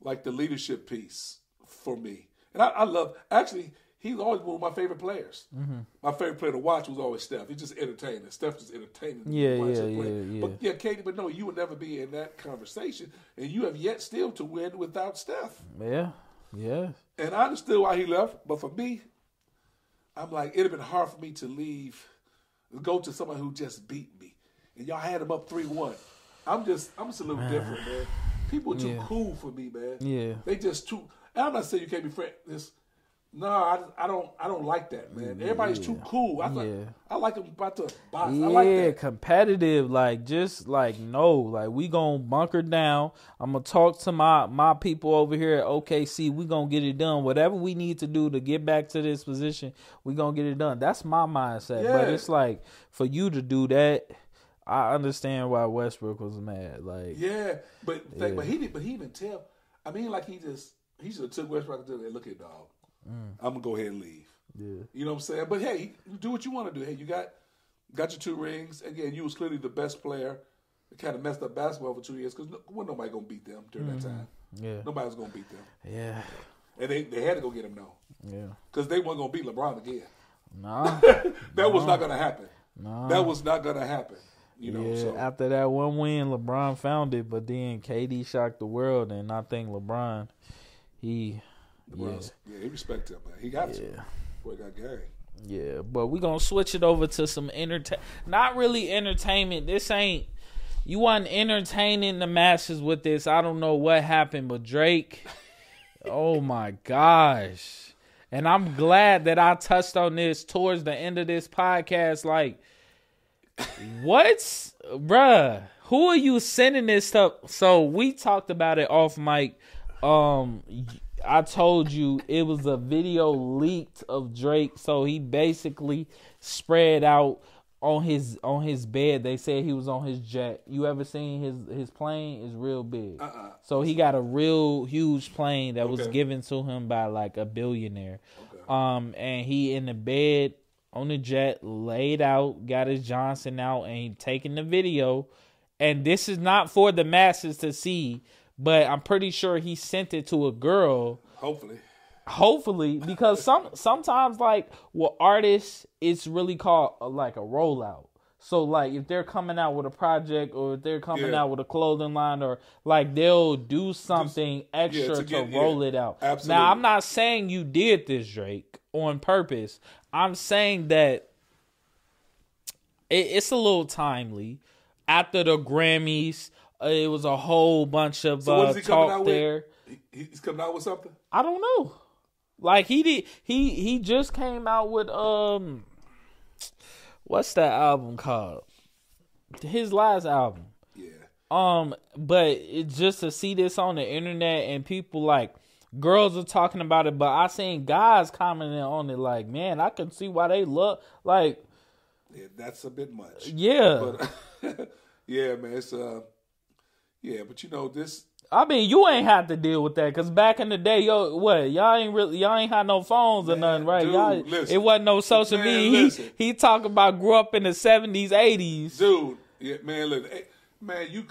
like the leadership piece for me. And I, I love actually he's always one of my favorite players. Mm-hmm. My favorite player to watch was always Steph. He's just entertaining. Steph is entertaining. Yeah, yeah, yeah, yeah. But yeah, KD, but no, you would never be in that conversation, and you have yet still to win without Steph. yeah, yeah, And I understood why he left, but for me, I'm like, it'd have been hard for me to leave, go to someone who just beat me, and y'all had him up three one. I'm just, I'm just a little different, (sighs) man. People are too Yeah. cool for me, man. Yeah. they just too. And I'm not saying you can't be friends. No, I, I don't, I don't like that, man. Everybody's too cool. I like, Yeah. I like them about to box. yeah. I like competitive, like just like no, like we gonna bunker down. I'm gonna talk to my my people over here at OKC. We gonna get it done. Whatever we need to do to get back to this position, we gonna get it done. That's my mindset. But it's like for you to do that. I understand why Westbrook was mad. Like, Yeah, but but he did, but he even tell. I mean, like he just he should have took Westbrook and said, "Look at dog, Mm. I'm gonna go ahead and leave." yeah, You know what I'm saying? But hey, do what you want to do. Hey, you got got your two rings. Again, you was clearly the best player. It kind of messed up basketball for two years because no, wasn't nobody gonna beat them during that mm-hmm. time. yeah, Nobody was gonna beat them, yeah, and they, they had to go get him now yeah. because they weren't gonna beat LeBron again. Nah, (laughs) That was not gonna happen. nah. That was not gonna happen. You know. yeah, so after that one win, LeBron found it, but then KD shocked the world, and I think LeBron, he, LeBron's, yeah, he respect him, man. He got to. Yeah. Boy got game. yeah. But we gonna switch it over to some entertain, not really entertainment. This ain't you wasn't entertaining the masses with this. I don't know what happened, but Drake, (laughs) oh my gosh. And I'm glad that I touched on this towards the end of this podcast. Like, What's bruh? Who are you sending this stuff? So we talked about it off mic. Um, I told you it was a video leaked of Drake. So he basically spread out on his on his bed. They said he was on his jet. You ever seen his his plane? is real big. Uh-uh. So he got a real huge plane that was given to him by like a billionaire. Okay. Um, and he in the bed on the jet, laid out, got his Johnson out, and he taking the video. And this is not for the masses to see, but I'm pretty sure he sent it to a girl. Hopefully. Hopefully, because some sometimes like with artists, it's really called uh, like a rollout. So like if they're coming out with a project or if they're coming Yeah. out with a clothing line or like they'll do something extra to to, get- yeah, roll it out. absolutely. Now I'm not saying you did this, Drake, on purpose. I'm saying that it, it's a little timely. After the Grammys, it was a whole bunch of So what uh, talk out there. with? He's coming out with something? I don't know. Like he did he he just came out with um what's that album called? His last album. Yeah. Um but it just to see this on the internet and people like girls are talking about it but I seen guys commenting on it like, "Man, I can see why they look like Yeah, that's a bit much. yeah. But (laughs) yeah, man, it's uh yeah, but you know this I mean, you ain't have to deal with that because back in the day, yo, what y'all ain't really, y'all ain't had no phones or Man, nothing, right? dude, y'all, listen. it wasn't no social Man, media. listen. He he talk about grew up in the seventies, eighties. dude, yeah, man, look, hey, man, you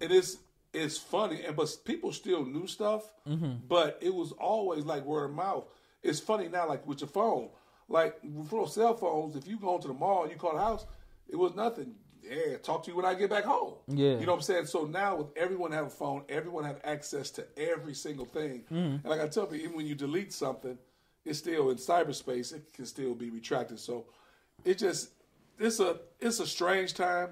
and it's it's funny, and but people still knew stuff, Mm-hmm. but it was always like word of mouth. It's funny now, like with your phone, like before cell phones. If you go into the mall, and you call the house, it was nothing. Yeah, talk to you when I get back home. Yeah. you know what I'm saying. So now with everyone have a phone, everyone have access to every single thing. Mm-hmm. And like I tell people, even when you delete something, it's still in cyberspace. It can still be retracted. So it just it's a it's a strange time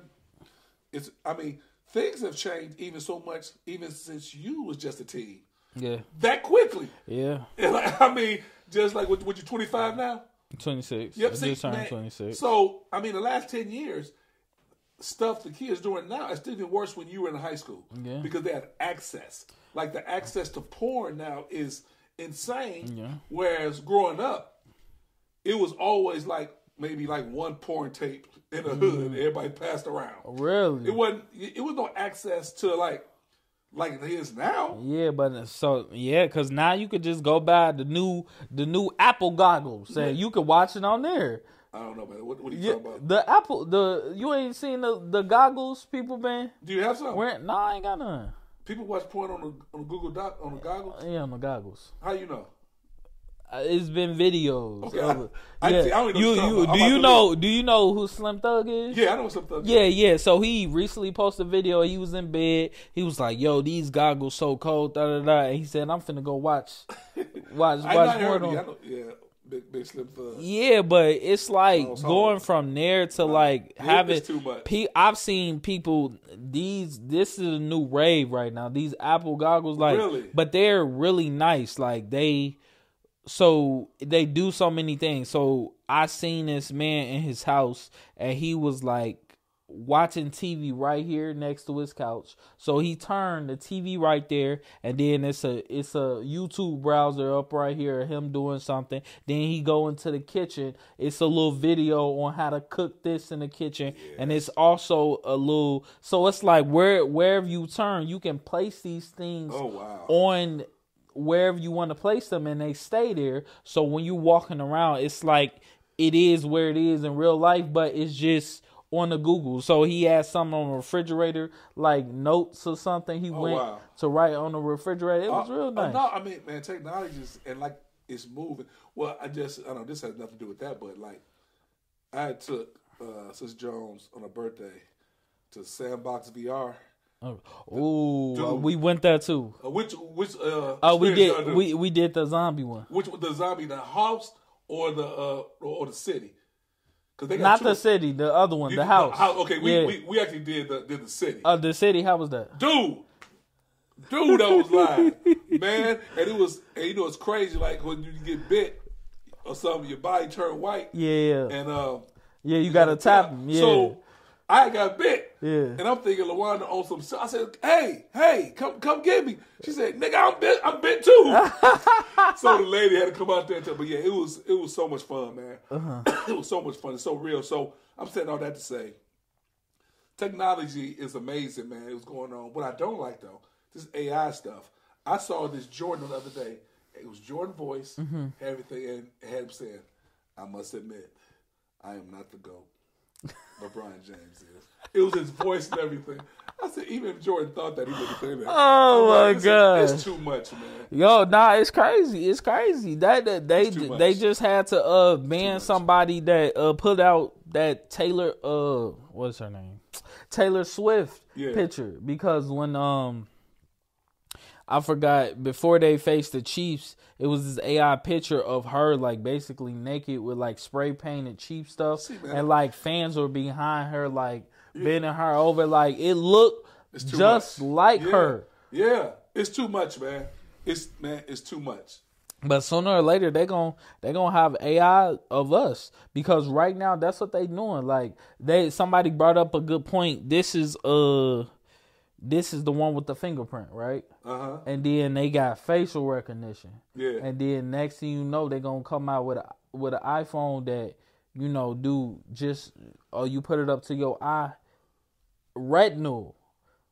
it's I mean things have changed even so much even since you was just a teen Yeah, that quickly. yeah. (laughs) Like, I mean, just like what, what you 25 now. Twenty six. Yep, I see, just turned man, twenty six. So I mean, the last 10 years, stuff the kids doing now is still even worse when you were in high school Yeah. because they had access. Like the access to porn now is insane. Yeah. Whereas growing up, it was always like maybe like one porn tape in the hood. Mm. Everybody passed around. Oh, really? It wasn't. It was no access to like like it is now. Yeah, but so yeah, cause now you could just go buy the new the new Apple goggles and you could watch it on there. I don't know, man. What, what are you talking about? the Apple the you ain't seen the the goggles people been Do you have some? wearing? No, I ain't got none. People watch porn on the on the Google Doc on the goggles. Yeah, on the goggles. How you know? Uh, It's been videos. Okay, of. I- I- yeah. I don't even you you do you know do you know who Slim Thug is? Yeah, I know Slim Thug. Yeah, yeah. So he recently posted a video. He was in bed. He was like, "Yo, these goggles so cold." Da da da. And he said, "I'm finna go watch, watch, (laughs) watch I porn on." Yeah, big big slim thug. Yeah, but it's like going from there to like having. too much. Pe- I've seen people. These this is a new rave right now. These Apple goggles, like, Really? but they're really nice. Like they, so they do so many things. So I seen this man in his house, and he was like watching TV right here next to his couch. So he turned the TV right there, and then it's a it's a YouTube browser up right here, him doing something. Then he go into the kitchen. It's a little video on how to cook this in the kitchen, and it's also a little. So it's like where wherever you turn, you can place these things Oh wow. on wherever you want to place them and they stay there so when you walking around it's like it is where it is in real life but it's just on the google so he had something on the refrigerator like notes or something he went Oh, wow. to write on the refrigerator it was Uh, real uh, nice no, I mean, man, technology is and like it's moving. Well, I just I don't know this has nothing to do with that, but like I took uh, Sis Jones on her birthday to Sandbox VR. Ooh, uh, Dude. we went there too Uh, which which uh oh we did we we did the zombie one which was the zombie the house or the uh or the city? Because they got not two. the city the other one the house Okay, we, yeah. we we actually did the did the city. uh, the city how was that dude, dude, that was live, man. And it was, and you know, it's crazy. Like when you get bit or something, your body turn white, yeah and um, yeah you gotta tap him yeah So I got bit, Yeah. and I'm thinking Lawanda on some. shit. I said, "Hey, hey, come come get me." She said, "Nigga, I'm bit, I'm bit too." (laughs) so the lady had to come out there and tell. But yeah, it was it was so much fun, man. Uh-huh. (coughs) it was so much fun. It's so real. So I'm saying all that to say technology is amazing, man. It was going on. What I don't like though, this AI stuff. I saw this Jordan the other day. It was Jordan voice, Mm-hmm. everything, and had him saying, "I must admit, I am not the goat, (laughs) Brian James is." It was his voice and everything. I said, even if Jordan thought that, he wouldn't say that. Oh, my like, it's, gosh. it's too much, man. Yo, nah, it's crazy. It's crazy. That, that they they just had to uh ban somebody that uh put out that Taylor uh what's her name? Taylor Swift Yeah. picture because when um I forgot before they faced the Chiefs, it was this AI picture of her like basically naked with like spray painted cheap stuff See, and like fans were behind her like bending her over like it looked just much. like Yeah. her. Yeah, it's too much, man. It's man, it's too much. But sooner or later they gon' they gonna have AI of us because right now that's what they doing. Like they somebody brought up a good point. This is uh this is the one with the fingerprint, right? Uh huh. And then they got facial recognition. Yeah. And then next thing you know, they're gonna come out with a with an iPhone that you know do just or you put it up to your eye retinal.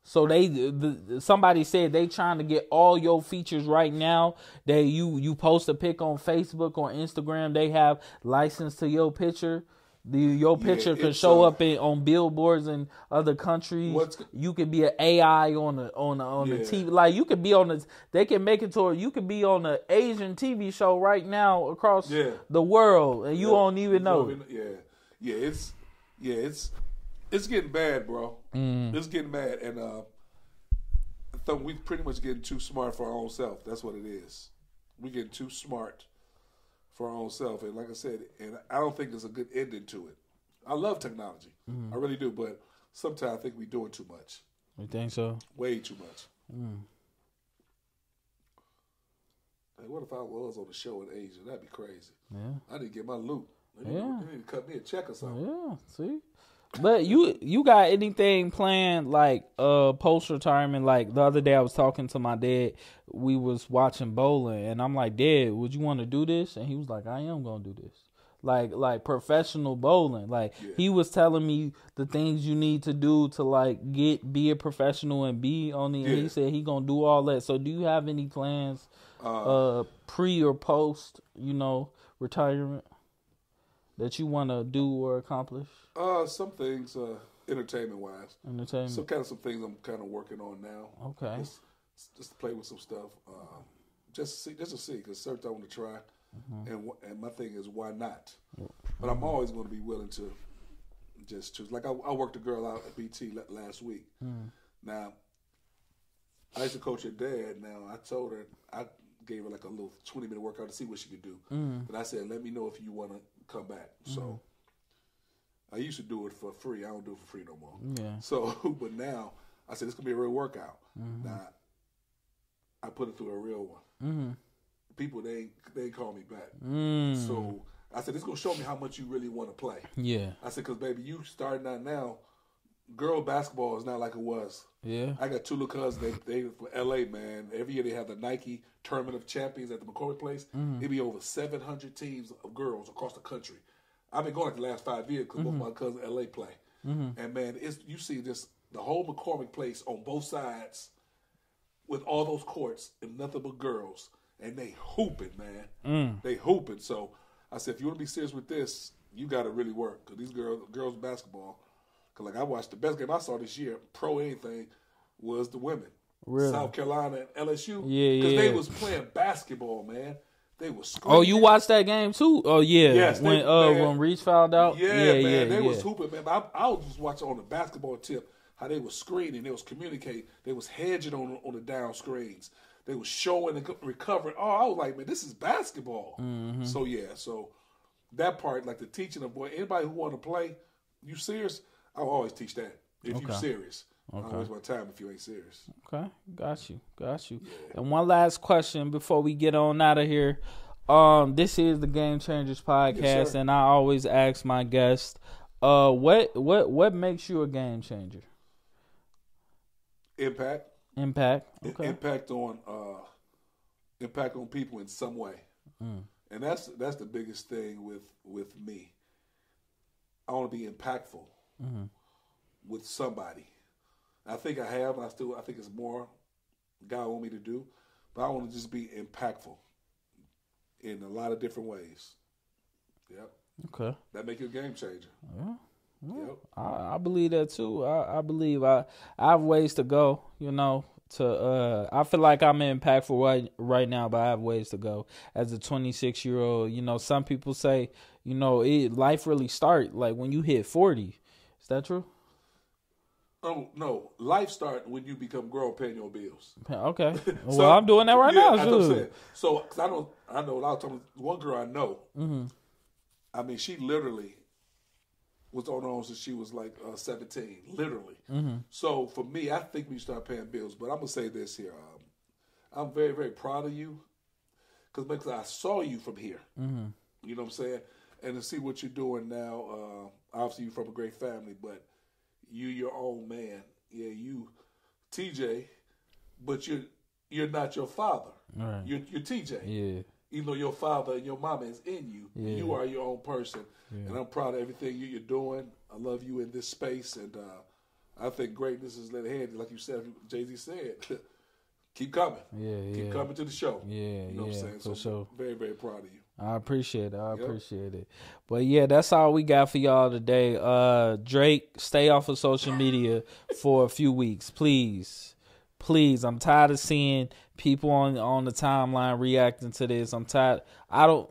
So they the, somebody said they trying to get all your features right now. That you you post a pic on Facebook or Instagram, they have license to your picture. The, your Yeah, picture could show uh, up in, on billboards in other countries. What's- you could be an AI on the on the on the TV. Like you could be on the. They can make it to. You could be on the Asian TV show right now across Yeah. the world, and you Yeah. don't even know. don't it. even- Yeah, yeah, it's yeah, it's it's getting bad, bro. Mm. It's getting bad, and uh, I think we pretty much getting too smart for our own self. That's what it is. We getting too smart for our own self, and like I said, and I don't think there's a good ending to it. I love technology, Mm. I really do, but sometimes I think we're doing too much, You think so? way too much. Mm. Hey, what if I was on a show in Asia? That'd be crazy. Yeah. I didn't get my loot. They need, Yeah. they need to cut me a check or something. Yeah, see. But you you got anything planned like uh post retirement? Like the other day I was talking to my dad. We was watching bowling and I'm like, Dad, would you want to do this? And he was like, I am gonna do this. Like like professional bowling. Like Yeah. he was telling me the things you need to do to like get be a professional and be on the and Yeah. he said he gonna do all that. So do you have any plans uh pre or post, you know, retirement that you wanna do or accomplish? Uh, some things, uh, entertainment wise. Entertainment. Some kind of some things I'm kind of working on now. Okay. Just, just to play with some stuff. Um, just to see, just to see, because certain I want to try, Mm-hmm. and and my thing is why not? But I'm always going to be willing to just choose. Like I, I worked a girl out at BT last week. Mm. Now, I used to coach her dad. Now I told her I gave her like a little 20 minute workout to see what she could do. Mm. But I said, let me know if you want to come back. So. I used to do it for free. I don't do it for free no more. Yeah. So, (laughs) but now I said this gonna be a real workout. Mm-hmm. Now I put it through a real one. Mm-hmm. People they they call me back. Mm. So I said this gonna show me how much you really want to play. Yeah. I said because baby, you starting out now. Girl basketball is not like it was. Yeah. I got two little cousins. They they from L.A. Man. Every year they have the Nike Tournament of Champions at the McCormick Place. Mm-hmm. It be over seven hundred teams of girls across the country. I've been going like the last five years because both Mm-hmm. my cousins L.A. play. And man, it's you see this the whole McCormick Place on both sides with all those courts and nothing but girls, and they hooping, man. Mm. They hooping. So I said, if you want to be serious with this, you got to really work because these girls, girls basketball. Cause like I watched the best game I saw this year, pro anything, was the women. Really? South Carolina and LSU. Yeah, Because yeah. they was playing basketball, man. They was. Screaming. Oh, you watched that game too? Oh yeah. Yes, when they- uh man. when Reese fouled out. Yeah, yeah, man, yeah, they yeah. was hooping, man. But I, I was just watching on the basketball tip how they was screening, they was communicating, they was hedging on on the down screens, they was showing and recovering. Oh, I was like, man, this is basketball. Mm-hmm. So yeah, so that part, like the teaching of boy, anybody who want to play, you serious? I always teach that if you Okay. serious. I don't waste my time if you ain't serious. Okay, got you, got you. And one last question before we get on out of here. Um, this is the Game Changers podcast, Yes, and I always ask my guests, uh, what what what makes you a game changer? Impact, Impact. I- impact on uh, impact on people in some way, Mm. and that's that's the biggest thing with with me. I want to be impactful Mm-hmm. with somebody. I think I have, I still I think it's more God want me to do, but I want to just be impactful in a lot of different ways. Yep, Okay. that make you a game changer. Yeah. Yep. I, I believe that too. I, I believe I I have ways to go. You know, to uh, I feel like I'm impactful right right now, but I have ways to go. As a 26 year old, you know, some people say, you know, it life really start like when you hit 40. Is that true? Oh no, life start when you become grown, paying your bills. Okay. (laughs) Well, So- I'm doing that right yeah, now. that's what I'm shoot. So, cause I know, I know. A lot of times, one girl I know. Mm-hmm. I mean, she literally was on her own since she was like uh, 17, literally. Mm-hmm. So for me, I think we start paying bills. But I'm gonna say this here: um, I'm very, very proud of you because because I saw you from here. Mm-hmm. You know what I'm saying? And to see what you're doing now, uh, obviously you're from a great family, but you your own man. Yeah, you, TJ, but you're you're not your father. Right. You're, you're TJ. Yeah. Even though your father and your mama is in you, Yeah. you are your own person. And I'm proud of everything you, you're doing. I love you in this space, and uh, I think greatness is let ahead. Like you said, Jay Z said, (laughs) keep coming. Yeah. Keep Yeah. coming to the show. Yeah, You know what I'm saying? for so sure. very, very proud of you. I appreciate it. I appreciate it. But yeah, that's all we got for y'all today. Uh Drake, stay off of social media for a few weeks, please. Please. I'm tired of seeing people on on the timeline reacting to this. I'm tired I don't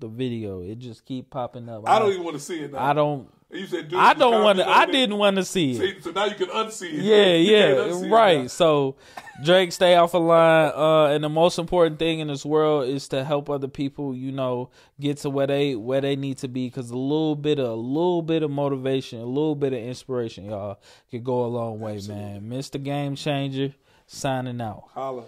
the video. It just keep popping up. I don't even want to see it now. I don't You said, dude, I don't want to I didn't want to see it. See, so now you can unsee it. Yeah, (laughs) You yeah, can't unsee it right. So Drake, stay off the line. Uh, and the most important thing in this world is to help other people. You know, get to where they where they need to be. Because a little bit of a little bit of motivation, a little bit of inspiration, y'all, could go a long way, man. Mr. Game Changer, signing out. Holla.